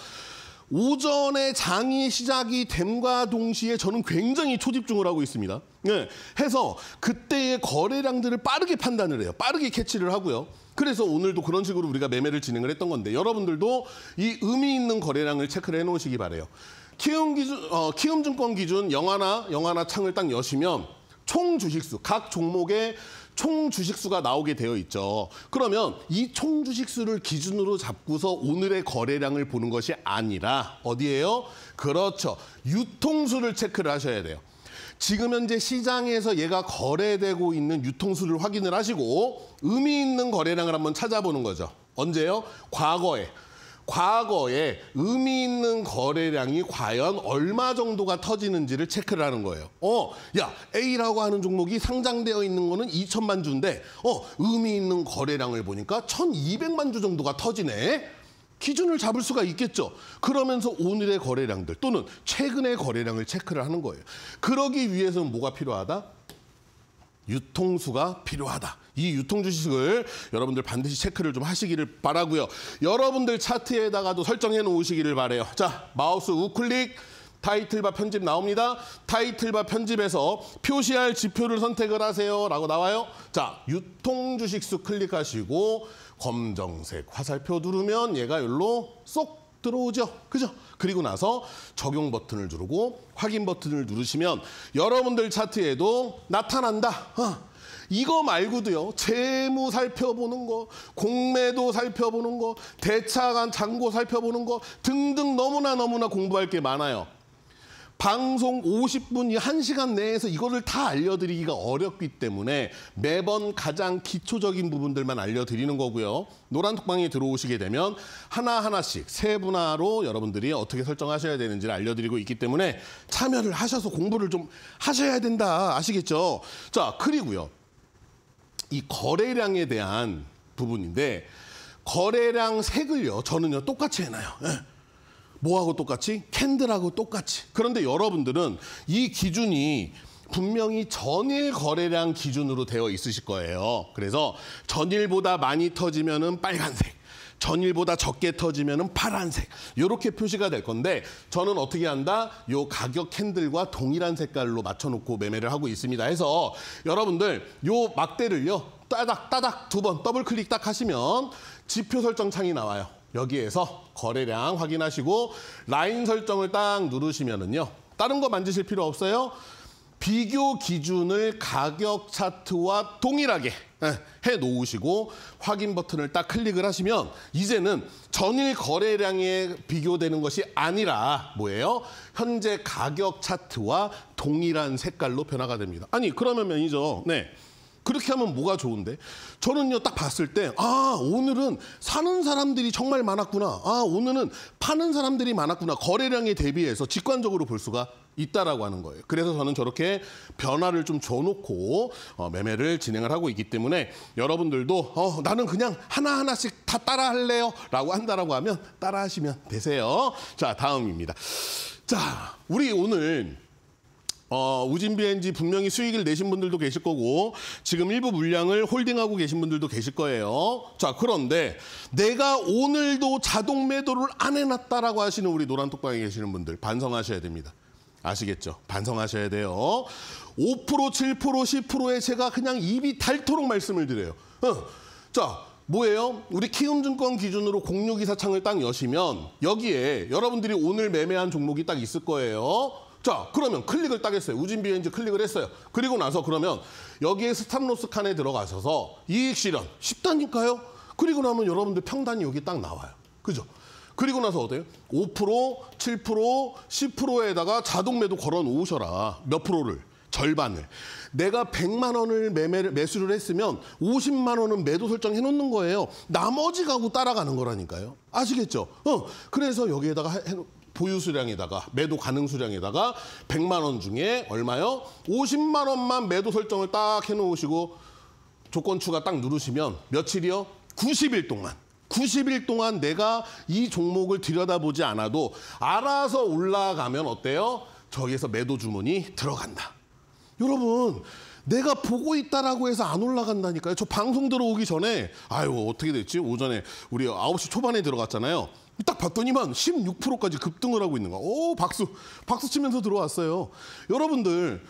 오전에 장이 시작이 됨과 동시에 저는 굉장히 초집중을 하고 있습니다. 네, 해서 그때의 거래량들을 빠르게 판단을 해요. 빠르게 캐치를 하고요. 그래서 오늘도 그런 식으로 우리가 매매를 진행을 했던 건데 여러분들도 이 의미 있는 거래량을 체크를 해놓으시기 바래요. 키움 기준, 어, 키움증권 기준 영화나 영화나 창을 딱 여시면 총 주식수 각 종목의 총 주식수가 나오게 되어 있죠. 그러면 이 총 주식수를 기준으로 잡고서 오늘의 거래량을 보는 것이 아니라 어디예요? 그렇죠. 유통수를 체크를 하셔야 돼요. 지금 현재 시장에서 얘가 거래되고 있는 유통수를 확인을 하시고 의미 있는 거래량을 한번 찾아보는 거죠. 언제요? 과거에. 과거에 의미 있는 거래량이 과연 얼마 정도가 터지는지를 체크를 하는 거예요. 어, 야, A라고 하는 종목이 상장되어 있는 거는 2천만 주인데, 어, 의미 있는 거래량을 보니까 1,200만 주 정도가 터지네. 기준을 잡을 수가 있겠죠. 그러면서 오늘의 거래량들 또는 최근의 거래량을 체크를 하는 거예요. 그러기 위해서는 뭐가 필요하다? 유통수가 필요하다. 이 유통 주식을 여러분들 반드시 체크를 좀 하시기를 바라고요. 여러분들 차트에다가도 설정해 놓으시기를 바래요. 자, 마우스 우클릭 타이틀바 편집 나옵니다. 타이틀바 편집에서 표시할 지표를 선택을 하세요. 라고 나와요. 자, 유통 주식수 클릭하시고 검정색 화살표 누르면 얘가 여기로 쏙 들어오죠. 그죠? 그리고 나서 적용 버튼을 누르고 확인 버튼을 누르시면 여러분들 차트에도 나타난다. 어. 이거 말고도요. 재무 살펴보는 거, 공매도 살펴보는 거, 대차간 잔고 살펴보는 거 등등 너무나 너무나 공부할 게 많아요. 방송 50분 이 1시간 내에서 이거를 다 알려드리기가 어렵기 때문에 매번 가장 기초적인 부분들만 알려드리는 거고요. 노란 톡방에 들어오시게 되면 하나하나씩 세분화로 여러분들이 어떻게 설정하셔야 되는지를 알려드리고 있기 때문에 참여를 하셔서 공부를 좀 하셔야 된다. 아시겠죠? 자, 그리고요. 이 거래량에 대한 부분인데 거래량 색을요. 저는요. 똑같이 해놔요. 예. 뭐하고 똑같이? 캔들하고 똑같이. 그런데 여러분들은 이 기준이 분명히 전일 거래량 기준으로 되어 있으실 거예요. 그래서 전일보다 많이 터지면은 빨간색, 전일보다 적게 터지면은 파란색. 이렇게 표시가 될 건데 저는 어떻게 한다? 요 가격 캔들과 동일한 색깔로 맞춰 놓고 매매를 하고 있습니다. 해서 여러분들 요 막대를요. 따닥 따닥 두 번 더블 클릭 딱 하시면 지표 설정 창이 나와요. 여기에서 거래량 확인하시고 라인 설정을 딱 누르시면은요. 다른 거 만지실 필요 없어요. 비교 기준을 가격 차트와 동일하게 예, 해 놓으시고 확인 버튼을 딱 클릭을 하시면 이제는 전일 거래량에 비교되는 것이 아니라 뭐예요? 현재 가격 차트와 동일한 색깔로 변화가 됩니다. 아니 그러면 면이죠. 네. 그렇게 하면 뭐가 좋은데? 저는요, 딱 봤을 때, 아, 오늘은 사는 사람들이 정말 많았구나. 아, 오늘은 파는 사람들이 많았구나. 거래량에 대비해서 직관적으로 볼 수가 있다라고 하는 거예요. 그래서 저는 저렇게 변화를 좀 줘놓고 어, 매매를 진행을 하고 있기 때문에 여러분들도 어, 나는 그냥 하나하나씩 다 따라 할래요. 라고 한다라고 하면 따라 하시면 되세요. 자, 다음입니다. 자, 우리 오늘 어, 우진 BNG 분명히 수익을 내신 분들도 계실 거고 지금 일부 물량을 홀딩하고 계신 분들도 계실 거예요. 자 그런데 내가 오늘도 자동 매도를 안 해놨다라고 하시는 우리 노란 톡방에 계시는 분들 반성하셔야 됩니다. 아시겠죠? 반성하셔야 돼요. 5% 7% 10%에 제가 그냥 입이 닳도록 말씀을 드려요. 어. 자 뭐예요? 우리 키움증권 기준으로 0624 창을 딱 여시면 여기에 여러분들이 오늘 매매한 종목이 딱 있을 거예요. 자, 그러면 클릭을 딱 했어요. 우진 비엔지 클릭을 했어요. 그리고 나서 그러면 여기에 스탑로스 칸에 들어가셔서 이익 실현 쉽다니까요. 그리고 나면 여러분들 평단이 여기 딱 나와요. 그죠? 그리고 나서 어때요? 5%, 7%, 10%에다가 자동 매도 걸어 놓으셔라. 몇 프로를? 절반을. 내가 100만 원을 매매를 매수를 했으면 50만 원은 매도 설정해 놓는 거예요. 나머지 가고 따라가는 거라니까요. 아시겠죠? 어. 그래서 여기에다가 해, 해, 보유 수량에다가 매도 가능 수량에다가 100만 원 중에 얼마요? 50만 원만 매도 설정을 딱 해놓으시고 조건 추가 딱 누르시면 며칠이요? 90일 동안 90일 동안 내가 이 종목을 들여다보지 않아도 알아서 올라가면 어때요? 저기에서 매도 주문이 들어간다. 여러분 내가 보고 있다라고 해서 안 올라간다니까요. 저 방송 들어오기 전에 아유 어떻게 됐지? 오전에 우리 9시 초반에 들어갔잖아요. 딱 봤더니만 16%까지 급등을 하고 있는 거야. 오 박수 박수 치면서 들어왔어요. 여러분들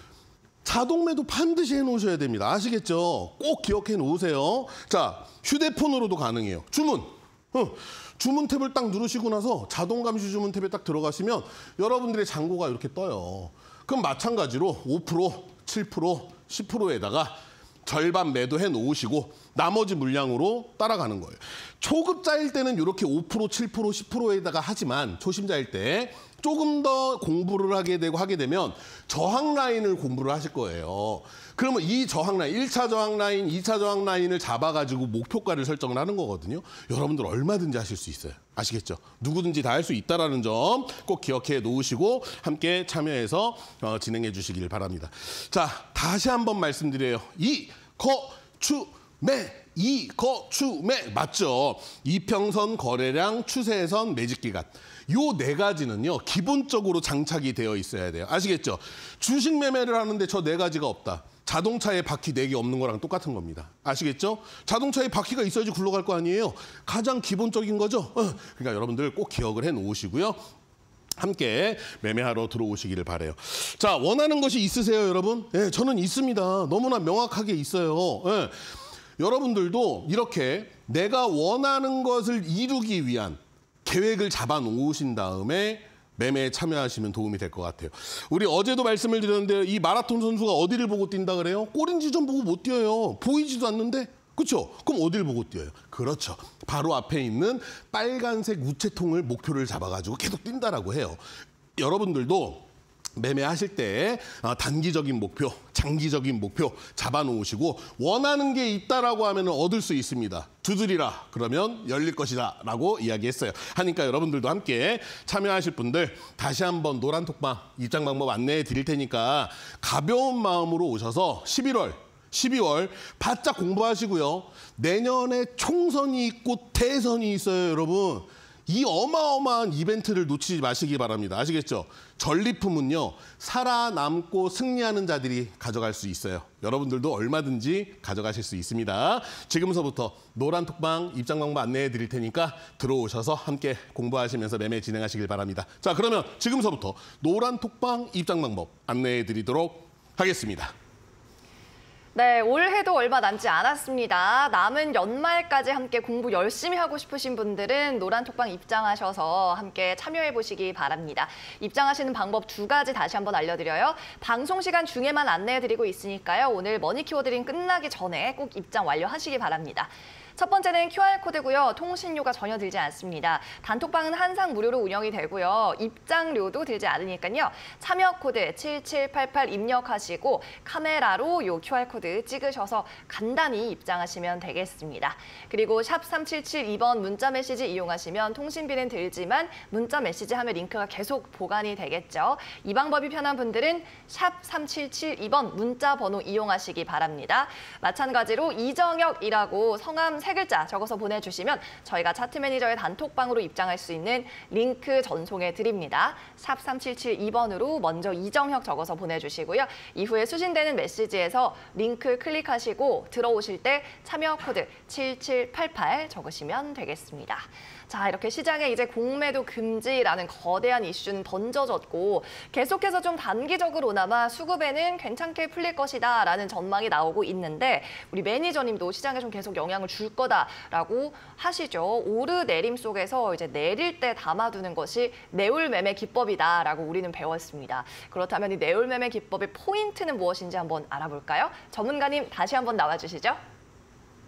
자동 매도 반드시 해놓으셔야 됩니다. 아시겠죠? 꼭 기억해 놓으세요. 자 휴대폰으로도 가능해요. 주문. 어, 주문 탭을 딱 누르시고 나서 자동 감시 주문 탭에 딱 들어가시면 여러분들의 잔고가 이렇게 떠요. 그럼 마찬가지로 5%, 7%, 10%에다가 절반 매도해 놓으시고 나머지 물량으로 따라가는 거예요. 초급자일 때는 이렇게 5%, 7%, 10%에다가 하지만 초심자일 때 조금 더 공부를 하게 되고 하게 되면 저항 라인을 공부를 하실 거예요. 그러면 이 저항 라인, 1차 저항 라인, 2차 저항 라인을 잡아가지고 목표가를 설정을 하는 거거든요. 여러분들 얼마든지 하실 수 있어요. 아시겠죠? 누구든지 다 할 수 있다라는 점 꼭 기억해 놓으시고 함께 참여해서 어, 진행해 주시길 바랍니다. 자, 다시 한번 말씀드려요. 이, 거, 추, 매, 이, 거, 추, 매 맞죠? 이평선, 거래량, 추세선, 매직 기간. 요 네 가지는요 기본적으로 장착이 되어 있어야 돼요. 아시겠죠? 주식 매매를 하는데 저 네 가지가 없다. 자동차에 바퀴 네 개 없는 거랑 똑같은 겁니다. 아시겠죠? 자동차에 바퀴가 있어야지 굴러갈 거 아니에요. 가장 기본적인 거죠. 어, 그러니까 여러분들 꼭 기억을 해 놓으시고요. 함께 매매하러 들어오시기를 바래요. 자, 원하는 것이 있으세요, 여러분? 예, 저는 있습니다. 너무나 명확하게 있어요. 예. 여러분들도 이렇게 내가 원하는 것을 이루기 위한 계획을 잡아 놓으신 다음에 매매에 참여하시면 도움이 될 것 같아요. 우리 어제도 말씀을 드렸는데 이 마라톤 선수가 어디를 보고 뛴다 그래요? 꼬린 지점 보고 못 뛰어요. 보이지도 않는데. 그렇죠? 그럼 어디를 보고 뛰어요? 그렇죠. 바로 앞에 있는 빨간색 우체통을 목표를 잡아가지고 계속 뛴다라고 해요. 여러분들도 매매하실 때 어, 단기적인 목표, 장기적인 목표 잡아놓으시고 원하는 게 있다라고 하면 얻을 수 있습니다. 두드리라 그러면 열릴 것이다 라고 이야기했어요. 하니까 여러분들도 함께 참여하실 분들 다시 한번 노란 톡방 입장 방법 안내해 드릴 테니까 가벼운 마음으로 오셔서 11월 12월 바짝 공부하시고요. 내년에 총선이 있고 대선이 있어요, 여러분. 이 어마어마한 이벤트를 놓치지 마시기 바랍니다. 아시겠죠? 전리품은요, 살아남고 승리하는 자들이 가져갈 수 있어요. 여러분들도 얼마든지 가져가실 수 있습니다. 지금서부터 노란 톡방 입장 방법 안내해 드릴 테니까 들어오셔서 함께 공부하시면서 매매 진행하시길 바랍니다. 자, 그러면 지금서부터 노란 톡방 입장 방법 안내해 드리도록 하겠습니다. 네, 올해도 얼마 남지 않았습니다. 남은 연말까지 함께 공부 열심히 하고 싶으신 분들은 노란톡방 입장하셔서 함께 참여해 보시기 바랍니다. 입장하시는 방법 두 가지 다시 한번 알려드려요. 방송 시간 중에만 안내해 드리고 있으니까요. 오늘 머니 키워드링 끝나기 전에 꼭 입장 완료하시기 바랍니다. 첫 번째는 QR코드고요. 통신료가 전혀 들지 않습니다. 단톡방은 항상 무료로 운영이 되고요. 입장료도 들지 않으니까요. 참여 코드 7788 입력하시고 카메라로 요 QR코드 찍으셔서 간단히 입장하시면 되겠습니다. 그리고 샵 3772번 문자 메시지 이용하시면 통신비는 들지만 문자 메시지 하면 링크가 계속 보관이 되겠죠. 이 방법이 편한 분들은 샵 3772번 문자 번호 이용하시기 바랍니다. 마찬가지로 이정혁이라고 성함 세 글자 적어서 보내주시면 저희가 차트 매니저의 단톡방으로 입장할 수 있는 링크 전송해 드립니다. 샵 3772번으로 먼저 이정혁 적어서 보내주시고요. 이후에 수신되는 메시지에서 링크 클릭하시고 들어오실 때 참여 코드 7788 적으시면 되겠습니다. 자, 이렇게 시장에 이제 공매도 금지라는 거대한 이슈는 던져졌고 계속해서 좀 단기적으로나마 수급에는 괜찮게 풀릴 것이다 라는 전망이 나오고 있는데 우리 매니저님도 시장에 좀 계속 영향을 줄 거다라고 하시죠. 오르내림 속에서 이제 내릴 때 담아두는 것이 내울 매매 기법이다 라고 우리는 배웠습니다. 그렇다면 이 내울 매매 기법의 포인트는 무엇인지 한번 알아볼까요? 전문가님 다시 한번 나와주시죠.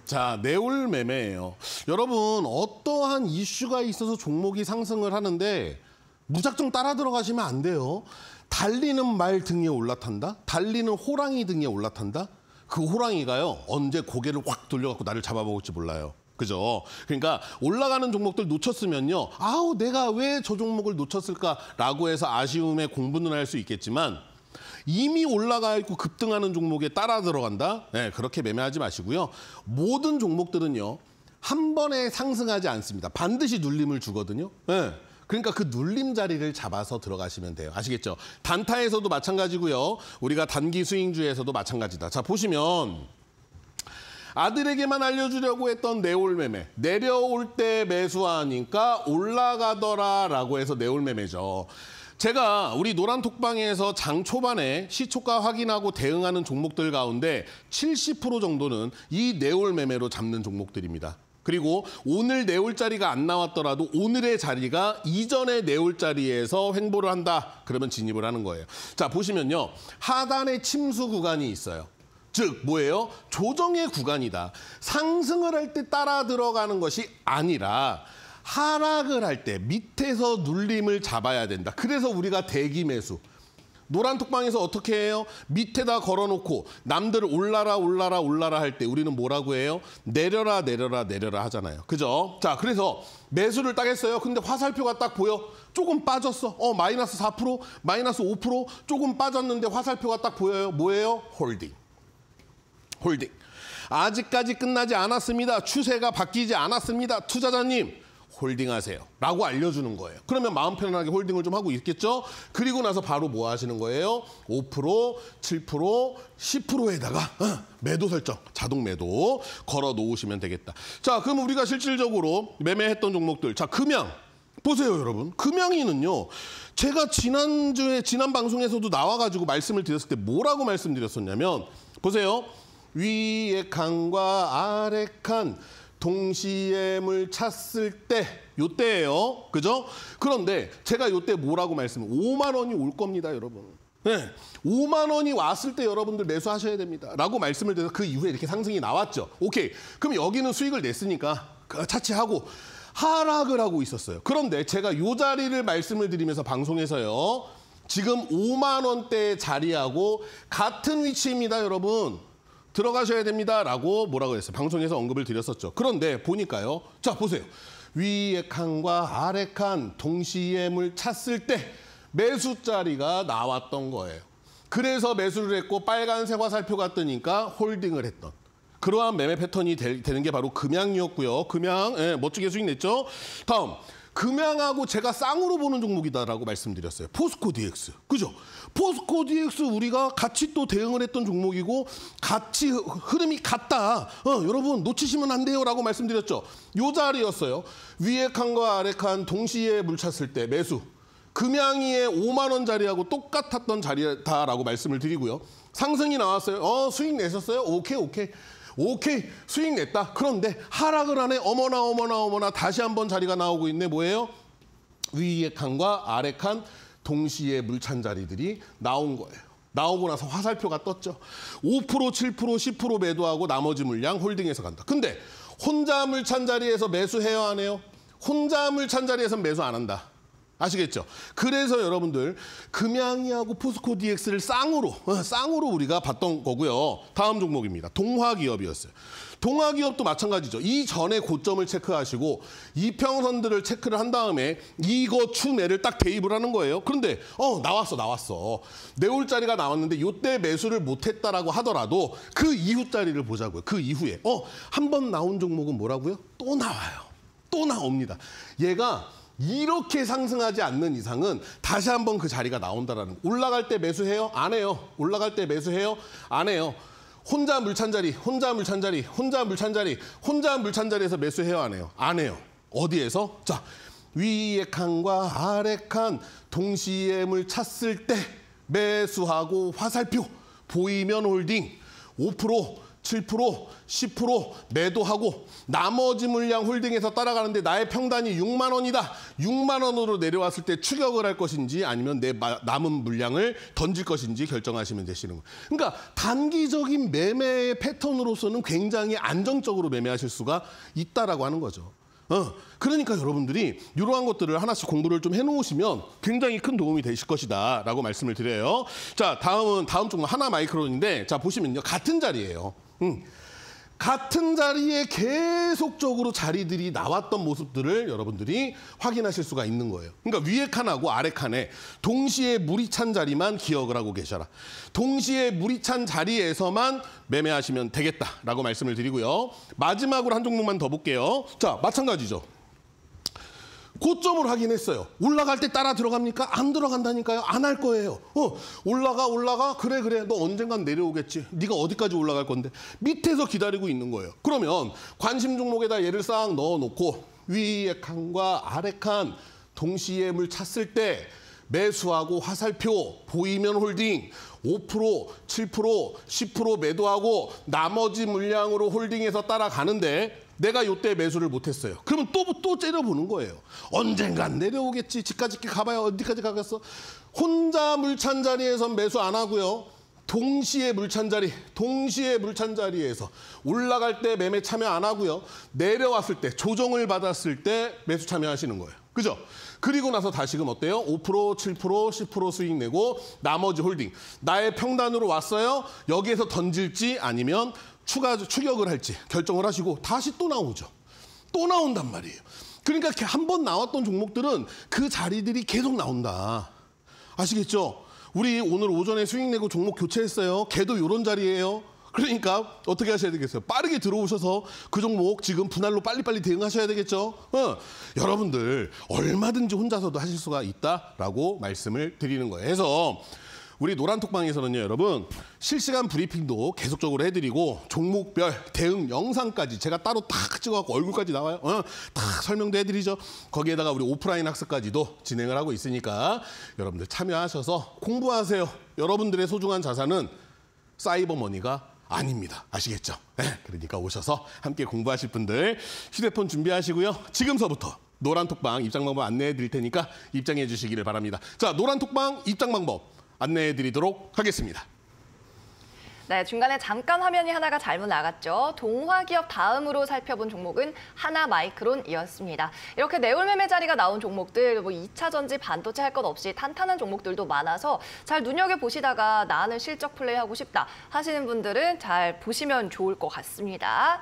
자, 내올 매매예요. 여러분, 어떠한 이슈가 있어서 종목이 상승을 하는데 무작정 따라 들어가시면 안 돼요. 달리는 말 등에 올라탄다? 달리는 호랑이 등에 올라탄다? 그 호랑이가요, 언제 고개를 확 돌려갖고 나를 잡아먹을지 몰라요. 그죠? 그러니까 올라가는 종목들 놓쳤으면요. 아우, 내가 왜 저 종목을 놓쳤을까라고 해서 아쉬움에 공부는 할수 있겠지만 이미 올라가 있고 급등하는 종목에 따라 들어간다? 네, 그렇게 매매하지 마시고요. 모든 종목들은요. 한 번에 상승하지 않습니다. 반드시 눌림을 주거든요. 네. 그러니까 그 눌림 자리를 잡아서 들어가시면 돼요. 아시겠죠? 단타에서도 마찬가지고요. 우리가 단기 스윙주에서도 마찬가지다. 자, 보시면 아들에게만 알려주려고 했던 내올 매매. 내려올 때 매수하니까 올라가더라라고 해서 내올 매매죠. 제가 우리 노란 톡방에서 장 초반에 시초가 확인하고 대응하는 종목들 가운데 70% 정도는 이 내올 매매로 잡는 종목들입니다. 그리고 오늘 내올 자리가 안 나왔더라도 오늘의 자리가 이전의 내올 자리에서 횡보를 한다. 그러면 진입을 하는 거예요. 자, 보시면요. 하단에 침수 구간이 있어요. 즉 뭐예요? 조정의 구간이다. 상승을 할 때 따라 들어가는 것이 아니라 하락을 할 때 밑에서 눌림을 잡아야 된다. 그래서 우리가 대기 매수. 노란 톡방에서 어떻게 해요? 밑에다 걸어놓고 남들 올라라 올라라 올라라 할 때 우리는 뭐라고 해요? 내려라 내려라 내려라 하잖아요. 그죠? 자 그래서 매수를 딱 했어요. 근데 화살표가 딱 보여. 조금 빠졌어. 어 마이너스 4% 마이너스 5% 조금 빠졌는데 화살표가 딱 보여요. 뭐예요? 홀딩. 홀딩. 아직까지 끝나지 않았습니다. 추세가 바뀌지 않았습니다. 투자자님. 홀딩하세요. 라고 알려주는 거예요. 그러면 마음 편안하게 홀딩을 좀 하고 있겠죠? 그리고 나서 바로 뭐 하시는 거예요? 5%, 7%, 10%에다가 어, 매도 설정, 자동 매도 걸어 놓으시면 되겠다. 자, 그럼 우리가 실질적으로 매매했던 종목들. 자, 금양. 보세요, 여러분. 금양이는요. 제가 지난주에, 지난 방송에서도 나와가지고 말씀을 드렸을 때 뭐라고 말씀드렸었냐면, 보세요. 위에 칸과 아래 칸 동시에물 찼을 때 요때예요. 그죠? 그런데 제가 요때 뭐라고 말씀을 5만 원이 올 겁니다, 여러분. 네. 5만 원이 왔을 때 여러분들 매수하셔야 됩니다. 라고 말씀을 드려서 그 이후에 이렇게 상승이 나왔죠. 오케이. 그럼 여기는 수익을 냈으니까 그 차치하고 하락을 하고 있었어요. 그런데 제가 요 자리를 말씀을 드리면서 방송에서요. 지금 5만 원대 자리하고 같은 위치입니다, 여러분. 들어가셔야 됩니다라고 뭐라고 했어요. 방송에서 언급을 드렸었죠. 그런데 보니까요. 자, 보세요. 위의 칸과 아래 칸 동시에 물 찼을 때 매수 자리가 나왔던 거예요. 그래서 매수를 했고 빨간색 화살표가 뜨니까 홀딩을 했던 그러한 매매 패턴이 되, 되는 게 바로 금양이었고요. 금양 예, 멋지게 수익 냈죠. 다음 금양하고 제가 쌍으로 보는 종목이다라고 말씀드렸어요. 포스코 DX. 그죠? 포스코 DX 우리가 같이 또 대응을 했던 종목이고 같이 흐- 흐름이 같다. 어, 여러분 놓치시면 안 돼요라고 말씀드렸죠. 요 자리였어요. 위에 칸과 아래 칸 동시에 물 찼을 때 매수. 금양이의 5만 원짜리하고 똑같았던 자리다라고 말씀을 드리고요. 상승이 나왔어요. 어, 수익 내셨어요? 오케이, 오케이. 오케이, 수익 냈다. 그런데 하락을 하네. 어머나, 어머나, 어머나. 다시 한번 자리가 나오고 있네. 뭐예요? 위의 칸과 아래 칸 동시에 물찬 자리들이 나온 거예요. 나오고 나서 화살표가 떴죠. 5%, 7%, 10% 매도하고 나머지 물량 홀딩해서 간다. 근데 혼자 물찬 자리에서 매수해요, 안 해요? 혼자 물찬 자리에서 매수 안 한다. 아시겠죠? 그래서 여러분들 금양이하고 포스코 DX를 쌍으로 어, 쌍으로 우리가 봤던 거고요. 다음 종목입니다. 동화기업이었어요. 동화기업도 마찬가지죠. 이 전에 고점을 체크하시고 이평선들을 체크를 한 다음에 이거 추매를 딱 대입을 하는 거예요. 그런데 어 나왔어 나왔어. 내올 자리가 나왔는데 요때 매수를 못했다라고 하더라도 그 이후 자리를 보자고요. 그 이후에 어 한 번 나온 종목은 뭐라고요? 또 나와요. 또 나옵니다. 얘가 이렇게 상승하지 않는 이상은 다시 한번 그 자리가 나온다라는 거. 올라갈 때 매수해요? 안 해요. 올라갈 때 매수해요? 안 해요. 혼자 물찬 자리, 혼자 물찬 자리, 혼자 물찬 자리, 혼자 물찬 자리에서 매수해요? 안 해요? 안 해요. 어디에서? 자, 위에 칸과 아래 칸 동시에 물 찼을 때 매수하고 화살표 보이면 홀딩 5% 7%, 10% 매도하고 나머지 물량 홀딩해서 따라가는데 나의 평단이 6만 원이다. 6만 원으로 내려왔을 때 추격을 할 것인지 아니면 내 마- 남은 물량을 던질 것인지 결정하시면 되시는 거예요. 그러니까 단기적인 매매의 패턴으로서는 굉장히 안정적으로 매매하실 수가 있다라고 하는 거죠. 어, 그러니까 여러분들이 이러한 것들을 하나씩 공부를 좀 해놓으시면 굉장히 큰 도움이 되실 것이다라고 말씀을 드려요. 자, 다음은 다음 종목 하나 마이크론인데 자 보시면요 같은 자리예요. 음. 같은 자리에 계속적으로 자리들이 나왔던 모습들을 여러분들이 확인하실 수가 있는 거예요. 그러니까 위에 칸하고 아래 칸에 동시에 물이 찬 자리만 기억을 하고 계셔라. 동시에 물이 찬 자리에서만 매매하시면 되겠다라고 말씀을 드리고요. 마지막으로 한 종목만 더 볼게요. 자, 마찬가지죠. 고점을 확인했어요. 올라갈 때 따라 들어갑니까? 안 들어간다니까요. 안 할 거예요. 어, 올라가 올라가 그래 그래 너 언젠간 내려오겠지. 네가 어디까지 올라갈 건데 밑에서 기다리고 있는 거예요. 그러면 관심 종목에다 얘를 싹 넣어놓고 위에 칸과 아래 칸 동시에 물 찼을 때 매수하고 화살표 보이면 홀딩 5%, 7%, 10% 매도하고 나머지 물량으로 홀딩해서 따라가는데 내가 요때 매수를 못했어요. 그러면 또 또 째려보는 거예요. 언젠간 내려오겠지. 집까지 가봐야 어디까지 가겠어. 혼자 물찬 자리에선 매수 안 하고요. 동시에 물찬 자리, 동시에 물찬 자리에서 올라갈 때 매매 참여 안 하고요. 내려왔을 때, 조정을 받았을 때 매수 참여하시는 거예요. 그죠? 그리고 나서 다시금 어때요? 5%, 7%, 10% 수익 내고 나머지 홀딩. 나의 평단으로 왔어요. 여기에서 던질지 아니면 추가 추격을 할지 결정을 하시고 다시 또 나오죠. 또 나온단 말이에요. 그러니까 한 번 나왔던 종목들은 그 자리들이 계속 나온다. 아시겠죠? 우리 오늘 오전에 수익 내고 종목 교체했어요. 걔도 이런 자리예요. 그러니까 어떻게 하셔야 되겠어요? 빠르게 들어오셔서 그 종목 지금 분할로 빨리빨리 대응하셔야 되겠죠? 어, 여러분들 얼마든지 혼자서도 하실 수가 있다라고 말씀을 드리는 거예요. 그래서 우리 노란톡방에서는요, 여러분 실시간 브리핑도 계속적으로 해드리고 종목별 대응 영상까지 제가 따로 탁 찍어갖고 얼굴까지 나와요. 어, 탁 설명도 해드리죠. 거기에다가 우리 오프라인 학습까지도 진행을 하고 있으니까 여러분들 참여하셔서 공부하세요. 여러분들의 소중한 자산은 사이버머니가 아닙니다. 아시겠죠? 네, 그러니까 오셔서 함께 공부하실 분들 휴대폰 준비하시고요. 지금서부터 노란 톡방 입장 방법 안내해 드릴 테니까 입장해 주시기를 바랍니다. 자, 노란 톡방 입장 방법 안내해 드리도록 하겠습니다. 네, 중간에 잠깐 화면이 하나가 잘못 나갔죠. 동화기업 다음으로 살펴본 종목은 하나마이크론이었습니다. 이렇게 내올매매 자리가 나온 종목들, 뭐 2차 전지 반도체 할 것 없이 탄탄한 종목들도 많아서 잘 눈여겨보시다가 나는 실적 플레이하고 싶다 하시는 분들은 잘 보시면 좋을 것 같습니다.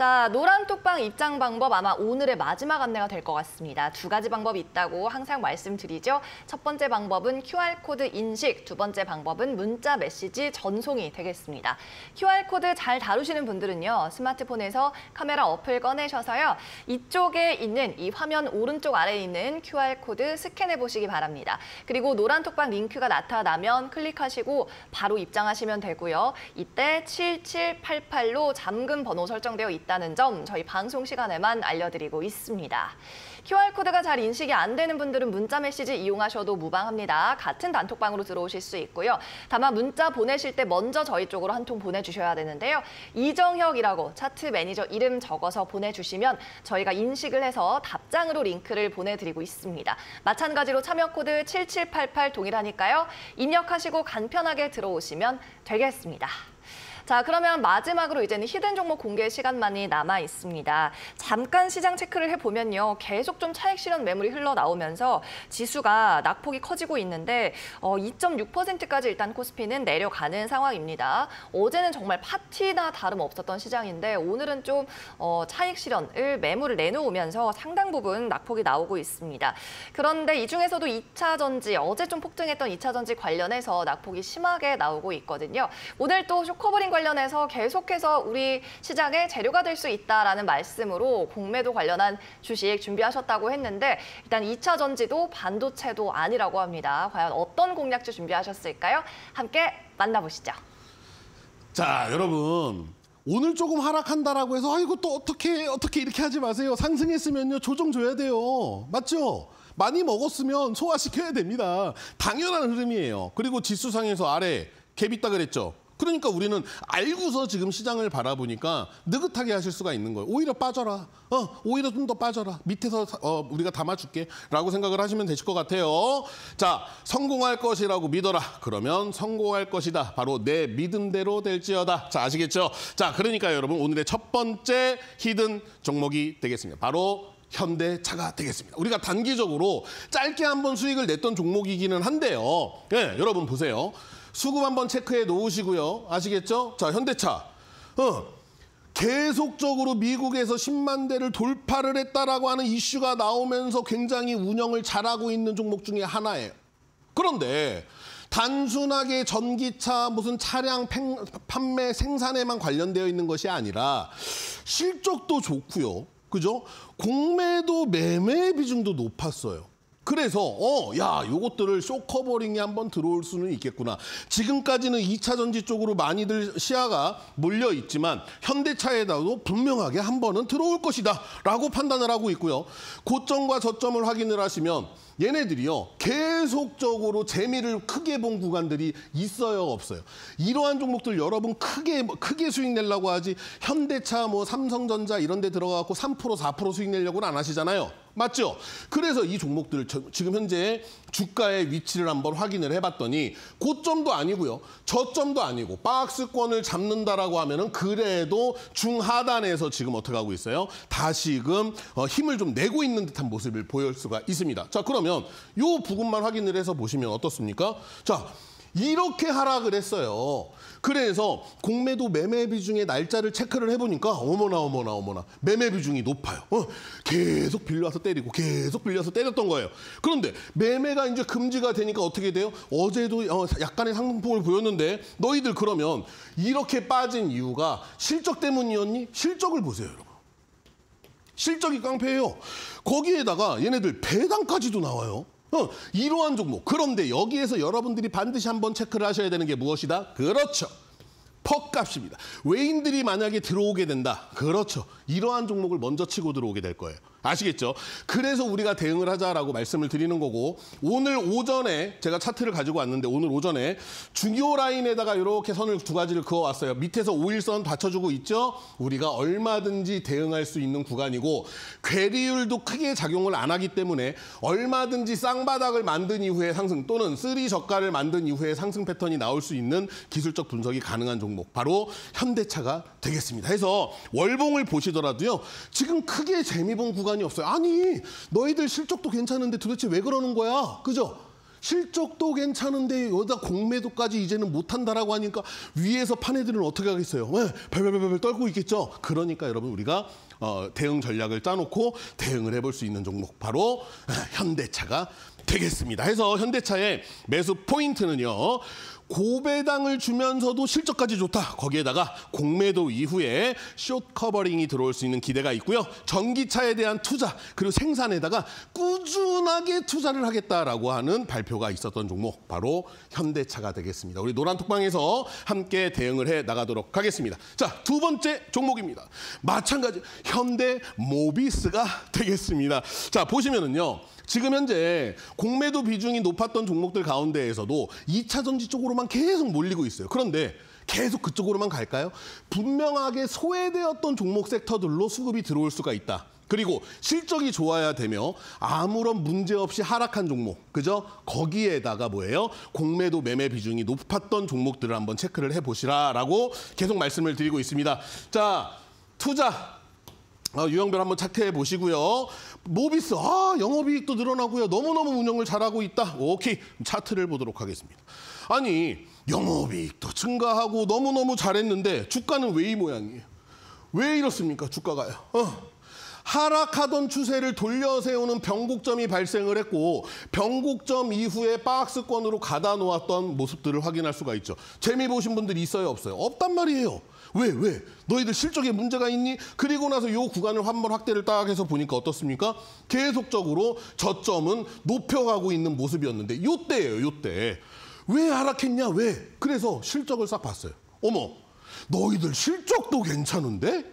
자, 노란 톡방 입장 방법 아마 오늘의 마지막 안내가 될 것 같습니다. 두 가지 방법이 있다고 항상 말씀드리죠. 첫 번째 방법은 QR코드 인식, 두 번째 방법은 문자 메시지 전송이 되겠습니다. QR코드 잘 다루시는 분들은요. 스마트폰에서 카메라 어플 꺼내셔서요. 이쪽에 있는 이 화면 오른쪽 아래에 있는 QR코드 스캔해 보시기 바랍니다. 그리고 노란 톡방 링크가 나타나면 클릭하시고 바로 입장하시면 되고요. 이때 7788로 잠금 번호 설정되어 있다 는 점 저희 방송 시간에만 알려드리고 있습니다. QR코드가 잘 인식이 안 되는 분들은 문자 메시지 이용하셔도 무방합니다. 같은 단톡방으로 들어오실 수 있고요. 다만 문자 보내실 때 먼저 저희 쪽으로 한 통 보내주셔야 되는데요. 이정혁이라고 차트 매니저 이름 적어서 보내주시면 저희가 인식을 해서 답장으로 링크를 보내드리고 있습니다. 마찬가지로 참여 코드 7788 동일하니까요. 입력하시고 간편하게 들어오시면 되겠습니다. 자, 그러면 마지막으로 이제는 hidden 종목 공개 시간만이 남아 있습니다. 잠깐 시장 체크를 해보면요. 계속 좀 차익 실현 매물이 흘러나오면서 지수가 낙폭이 커지고 있는데 어, 2.6%까지 일단 코스피는 내려가는 상황입니다. 어제는 정말 파티나 다름없었던 시장인데 오늘은 좀 어, 차익 실현을 매물을 내놓으면서 상당 부분 낙폭이 나오고 있습니다. 그런데 이 중에서도 2차 전지, 어제 좀 폭등했던 2차 전지 관련해서 낙폭이 심하게 나오고 있거든요. 오늘 또 short covering 관련해서 계속해서 우리 시장의 재료가 될 수 있다라는 말씀으로 공매도 관련한 주식 준비하셨다고 했는데 일단 2차 전지도 반도체도 아니라고 합니다. 과연 어떤 공략주 준비하셨을까요? 함께 만나보시죠. 자, 여러분. 오늘 조금 하락한다라고 해서 아이고 또 어떻게 어떻게 이렇게 하지 마세요. 상승했으면요 조정 줘야 돼요. 맞죠? 많이 먹었으면 소화시켜야 됩니다. 당연한 흐름이에요. 그리고 지수상에서 아래 갭 있다 그랬죠. 그러니까 우리는 알고서 지금 시장을 바라보니까 느긋하게 하실 수가 있는 거예요. 오히려 빠져라. 어, 오히려 좀 더 빠져라. 밑에서 어, 우리가 담아줄게. 라고 생각을 하시면 되실 것 같아요. 자, 성공할 것이라고 믿어라. 그러면 성공할 것이다. 바로 내 믿음대로 될지어다. 자, 아시겠죠? 자, 그러니까 여러분 오늘의 첫 번째 히든 종목이 되겠습니다. 바로 현대차가 되겠습니다. 우리가 단기적으로 짧게 한번 수익을 냈던 종목이기는 한데요. 예, 여러분 보세요. 수급 한번 체크해 놓으시고요. 아시겠죠? 자, 현대차. 어, 계속적으로 미국에서 10만 대를 돌파를 했다라고 하는 이슈가 나오면서 굉장히 운영을 잘하고 있는 종목 중에 하나예요. 그런데 단순하게 전기차 무슨 차량 팽, 판매 생산에만 관련되어 있는 것이 아니라 실적도 좋고요. 그죠? 공매도 매매 비중도 높았어요. 그래서 어, 야, 요것들을 short covering이 한번 들어올 수는 있겠구나. 지금까지는 2차 전지 쪽으로 많이들 시야가 몰려 있지만 현대차에다도 분명하게 한 번은 들어올 것이다 라고 판단을 하고 있고요. 고점과 저점을 확인을 하시면 얘네들이요 계속적으로 재미를 크게 본 구간들이 있어요 없어요 이러한 종목들 여러분 크게 크게 수익 내려고 하지 현대차 뭐 삼성전자 이런 데 들어가고 3% 4% 수익 내려고는 안 하시잖아요 맞죠? 그래서 이 종목들을 지금 현재 주가의 위치를 한번 확인을 해봤더니 고점도 아니고요. 저점도 아니고 박스권을 잡는다라고 하면은 그래도 중하단에서 지금 어떻게 하고 있어요? 다시금 어, 힘을 좀 내고 있는 듯한 모습을 보일 수가 있습니다. 자 그러면 요 부분만 확인을 해서 보시면 어떻습니까? 자 이렇게 하락을 했어요. 그래서 공매도 매매 비중의 날짜를 체크를 해보니까 어머나 어머나 어머나 매매 비중이 높아요. 어, 계속 빌려서 때리고 계속 빌려서 때렸던 거예요. 그런데 매매가 이제 금지가 되니까 어떻게 돼요? 어제도 어, 약간의 상승폭을 보였는데 너희들 그러면 이렇게 빠진 이유가 실적 때문이었니? 실적을 보세요, 여러분. 실적이 깡패예요. 거기에다가 얘네들 배당까지도 나와요. 어, 이러한 종목. 그런데 여기에서 여러분들이 반드시 한번 체크를 하셔야 되는 게 무엇이다? 그렇죠. 퍽값입니다. 외인들이 만약에 들어오게 된다. 그렇죠. 이러한 종목을 먼저 치고 들어오게 될 거예요. 아시겠죠? 그래서 우리가 대응을 하자라고 말씀을 드리는 거고 오늘 오전에 제가 차트를 가지고 왔는데 오늘 오전에 중요 라인에다가 이렇게 선을 두 가지를 그어 왔어요. 밑에서 5일선 받쳐주고 있죠? 우리가 얼마든지 대응할 수 있는 구간이고 괴리율도 크게 작용을 안 하기 때문에 얼마든지 쌍바닥을 만든 이후에 상승 또는 three 저가를 만든 이후에 상승 패턴이 나올 수 있는 기술적 분석이 가능한 종목 바로 현대차가 되겠습니다. 해서 월봉을 보시더라도요. 지금 크게 재미 본 구간 이 없어요. 아니 너희들 실적도 괜찮은데 도대체 왜 그러는 거야? 그죠? 실적도 괜찮은데 여기다 공매도까지 이제는 못한다라고 하니까 위에서 판 애들은 어떻게 하겠어요? 네, 발발발발 떨고 있겠죠? 그러니까 여러분 우리가 어, 대응 전략을 짜놓고 대응을 해볼 수 있는 종목 바로 현대차가 되겠습니다. 해서 현대차의 매수 포인트는요. 고배당을 주면서도 실적까지 좋다. 거기에다가 공매도 이후에 short covering이 들어올 수 있는 기대가 있고요. 전기차에 대한 투자 그리고 생산에다가 꾸준하게 투자를 하겠다라고 하는 발표가 있었던 종목 바로 현대차가 되겠습니다. 우리 노란톡방에서 함께 대응을 해 나가도록 하겠습니다. 자, 두 번째 종목입니다. 마찬가지 현대 모비스가 되겠습니다. 자, 보시면은요. 지금 현재 공매도 비중이 높았던 종목들 가운데에서도 2차 전지 쪽으로만 계속 몰리고 있어요. 그런데 계속 그쪽으로만 갈까요? 분명하게 소외되었던 종목 섹터들로 수급이 들어올 수가 있다. 그리고 실적이 좋아야 되며 아무런 문제 없이 하락한 종목, 그죠? 거기에다가 뭐예요? 공매도 매매 비중이 높았던 종목들을 한번 체크를 해보시라라고 계속 말씀을 드리고 있습니다. 자, 투자 어, 유형별 한번 체크해 보시고요. 모비스, 아, 영업이익도 늘어나고요. 너무너무 운영을 잘하고 있다. 오케이. 차트를 보도록 하겠습니다. 아니, 영업이익도 증가하고 너무너무 잘했는데 주가는 왜 이 모양이에요? 왜 이렇습니까? 주가가요. 어. 하락하던 추세를 돌려 세우는 변곡점이 발생을 했고 변곡점 이후에 박스권으로 가다 놓았던 모습들을 확인할 수가 있죠. 재미 보신 분들이 있어요, 없어요? 없단 말이에요. 왜, 왜? 너희들 실적에 문제가 있니? 그리고 나서 요 구간을 한번 확대를 딱 해서 보니까 어떻습니까? 계속적으로 저점은 높여가고 있는 모습이었는데 요때예요, 요때. 왜 하락했냐, 왜? 그래서 실적을 싹 봤어요. 어머, 너희들 실적도 괜찮은데?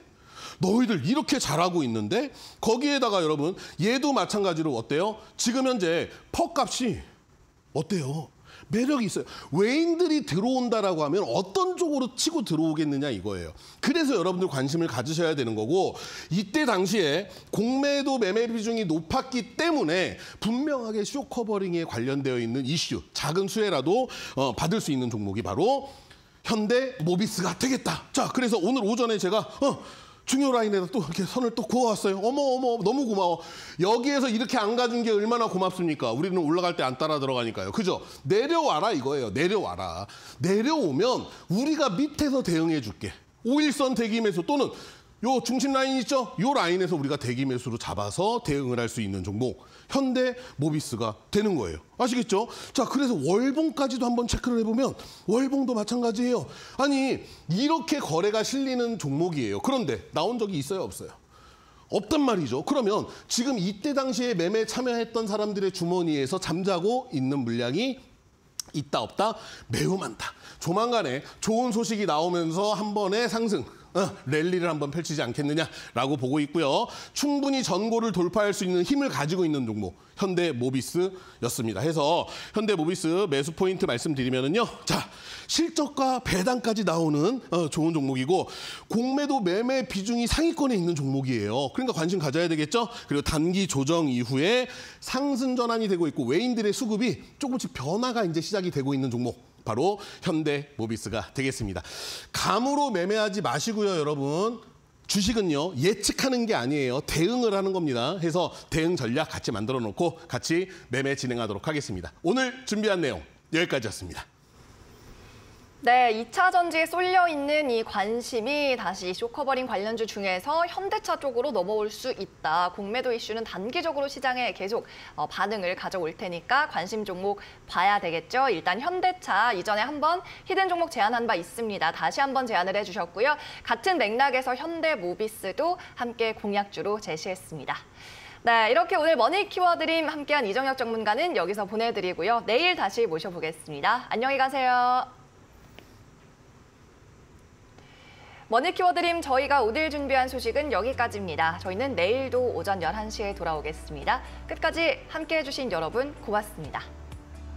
너희들 이렇게 잘하고 있는데? 거기에다가 여러분, 얘도 마찬가지로 어때요? 지금 현재 퍽 값이 어때요? 매력이 있어요. 외인들이 들어온다라고 하면 어떤 쪽으로 치고 들어오겠느냐 이거예요. 그래서 여러분들 관심을 가지셔야 되는 거고 이때 당시에 공매도 매매 비중이 높았기 때문에 분명하게 쇼커버링에 관련되어 있는 이슈 작은 수혜라도 어, 받을 수 있는 종목이 바로 현대 모비스가 되겠다. 자, 그래서 오늘 오전에 제가 어, 중요 라인에다 또 이렇게 선을 또 그어왔어요. 어머 어머 너무 고마워. 여기에서 이렇게 안 가준 게 얼마나 고맙습니까? 우리는 올라갈 때 안 따라 들어가니까요. 그죠? 내려와라 이거예요. 내려와라. 내려오면 우리가 밑에서 대응해 줄게. 5일선 대기 매수 또는 요 중심 라인 있죠? 요 라인에서 우리가 대기 매수로 잡아서 대응을 할 수 있는 종목 현대 모비스가 되는 거예요. 아시겠죠? 자, 그래서 월봉까지도 한번 체크를 해보면 월봉도 마찬가지예요. 아니 이렇게 거래가 실리는 종목이에요. 그런데 나온 적이 있어요, 없어요? 없단 말이죠. 그러면 지금 이때 당시에 매매 참여했던 사람들의 주머니에서 잠자고 있는 물량이 있다 없다 매우 많다. 조만간에 좋은 소식이 나오면서 한 번에 상승 어, 랠리를 한번 펼치지 않겠느냐라고 보고 있고요. 충분히 전고를 돌파할 수 있는 힘을 가지고 있는 종목 현대 모비스였습니다. 해서 현대 모비스 매수 포인트 말씀드리면은요. 자, 실적과 배당까지 나오는 어, 좋은 종목이고 공매도 매매 비중이 상위권에 있는 종목이에요. 그러니까 관심 가져야 되겠죠. 그리고 단기 조정 이후에 상승 전환이 되고 있고 외인들의 수급이 조금씩 변화가 이제 시작이 되고 있는 종목. 바로 현대 모비스가 되겠습니다. 감으로 매매하지 마시고요, 여러분. 주식은요 예측하는 게 아니에요 대응을 하는 겁니다 해서 대응 전략 같이 만들어 놓고 같이 매매 진행하도록 하겠습니다 오늘 준비한 내용 여기까지였습니다 네, 2차 전지에 쏠려 있는 이 관심이 다시 short covering 관련주 중에서 현대차 쪽으로 넘어올 수 있다. 공매도 이슈는 단기적으로 시장에 계속 어, 반응을 가져올 테니까 관심 종목 봐야 되겠죠. 일단 현대차 이전에 한번 hidden 종목 제안한 바 있습니다. 다시 한번 제안을 해주셨고요. 같은 맥락에서 현대모비스도 함께 공략주로 제시했습니다. 네, 이렇게 오늘 머니 키워드림 함께한 이정혁 전문가는 여기서 보내드리고요. 내일 다시 모셔보겠습니다. 안녕히 가세요. 머니 키워드림 저희가 오늘 준비한 소식은 여기까지입니다. 저희는 내일도 오전 11시에 돌아오겠습니다. 끝까지 함께해 주신 여러분 고맙습니다.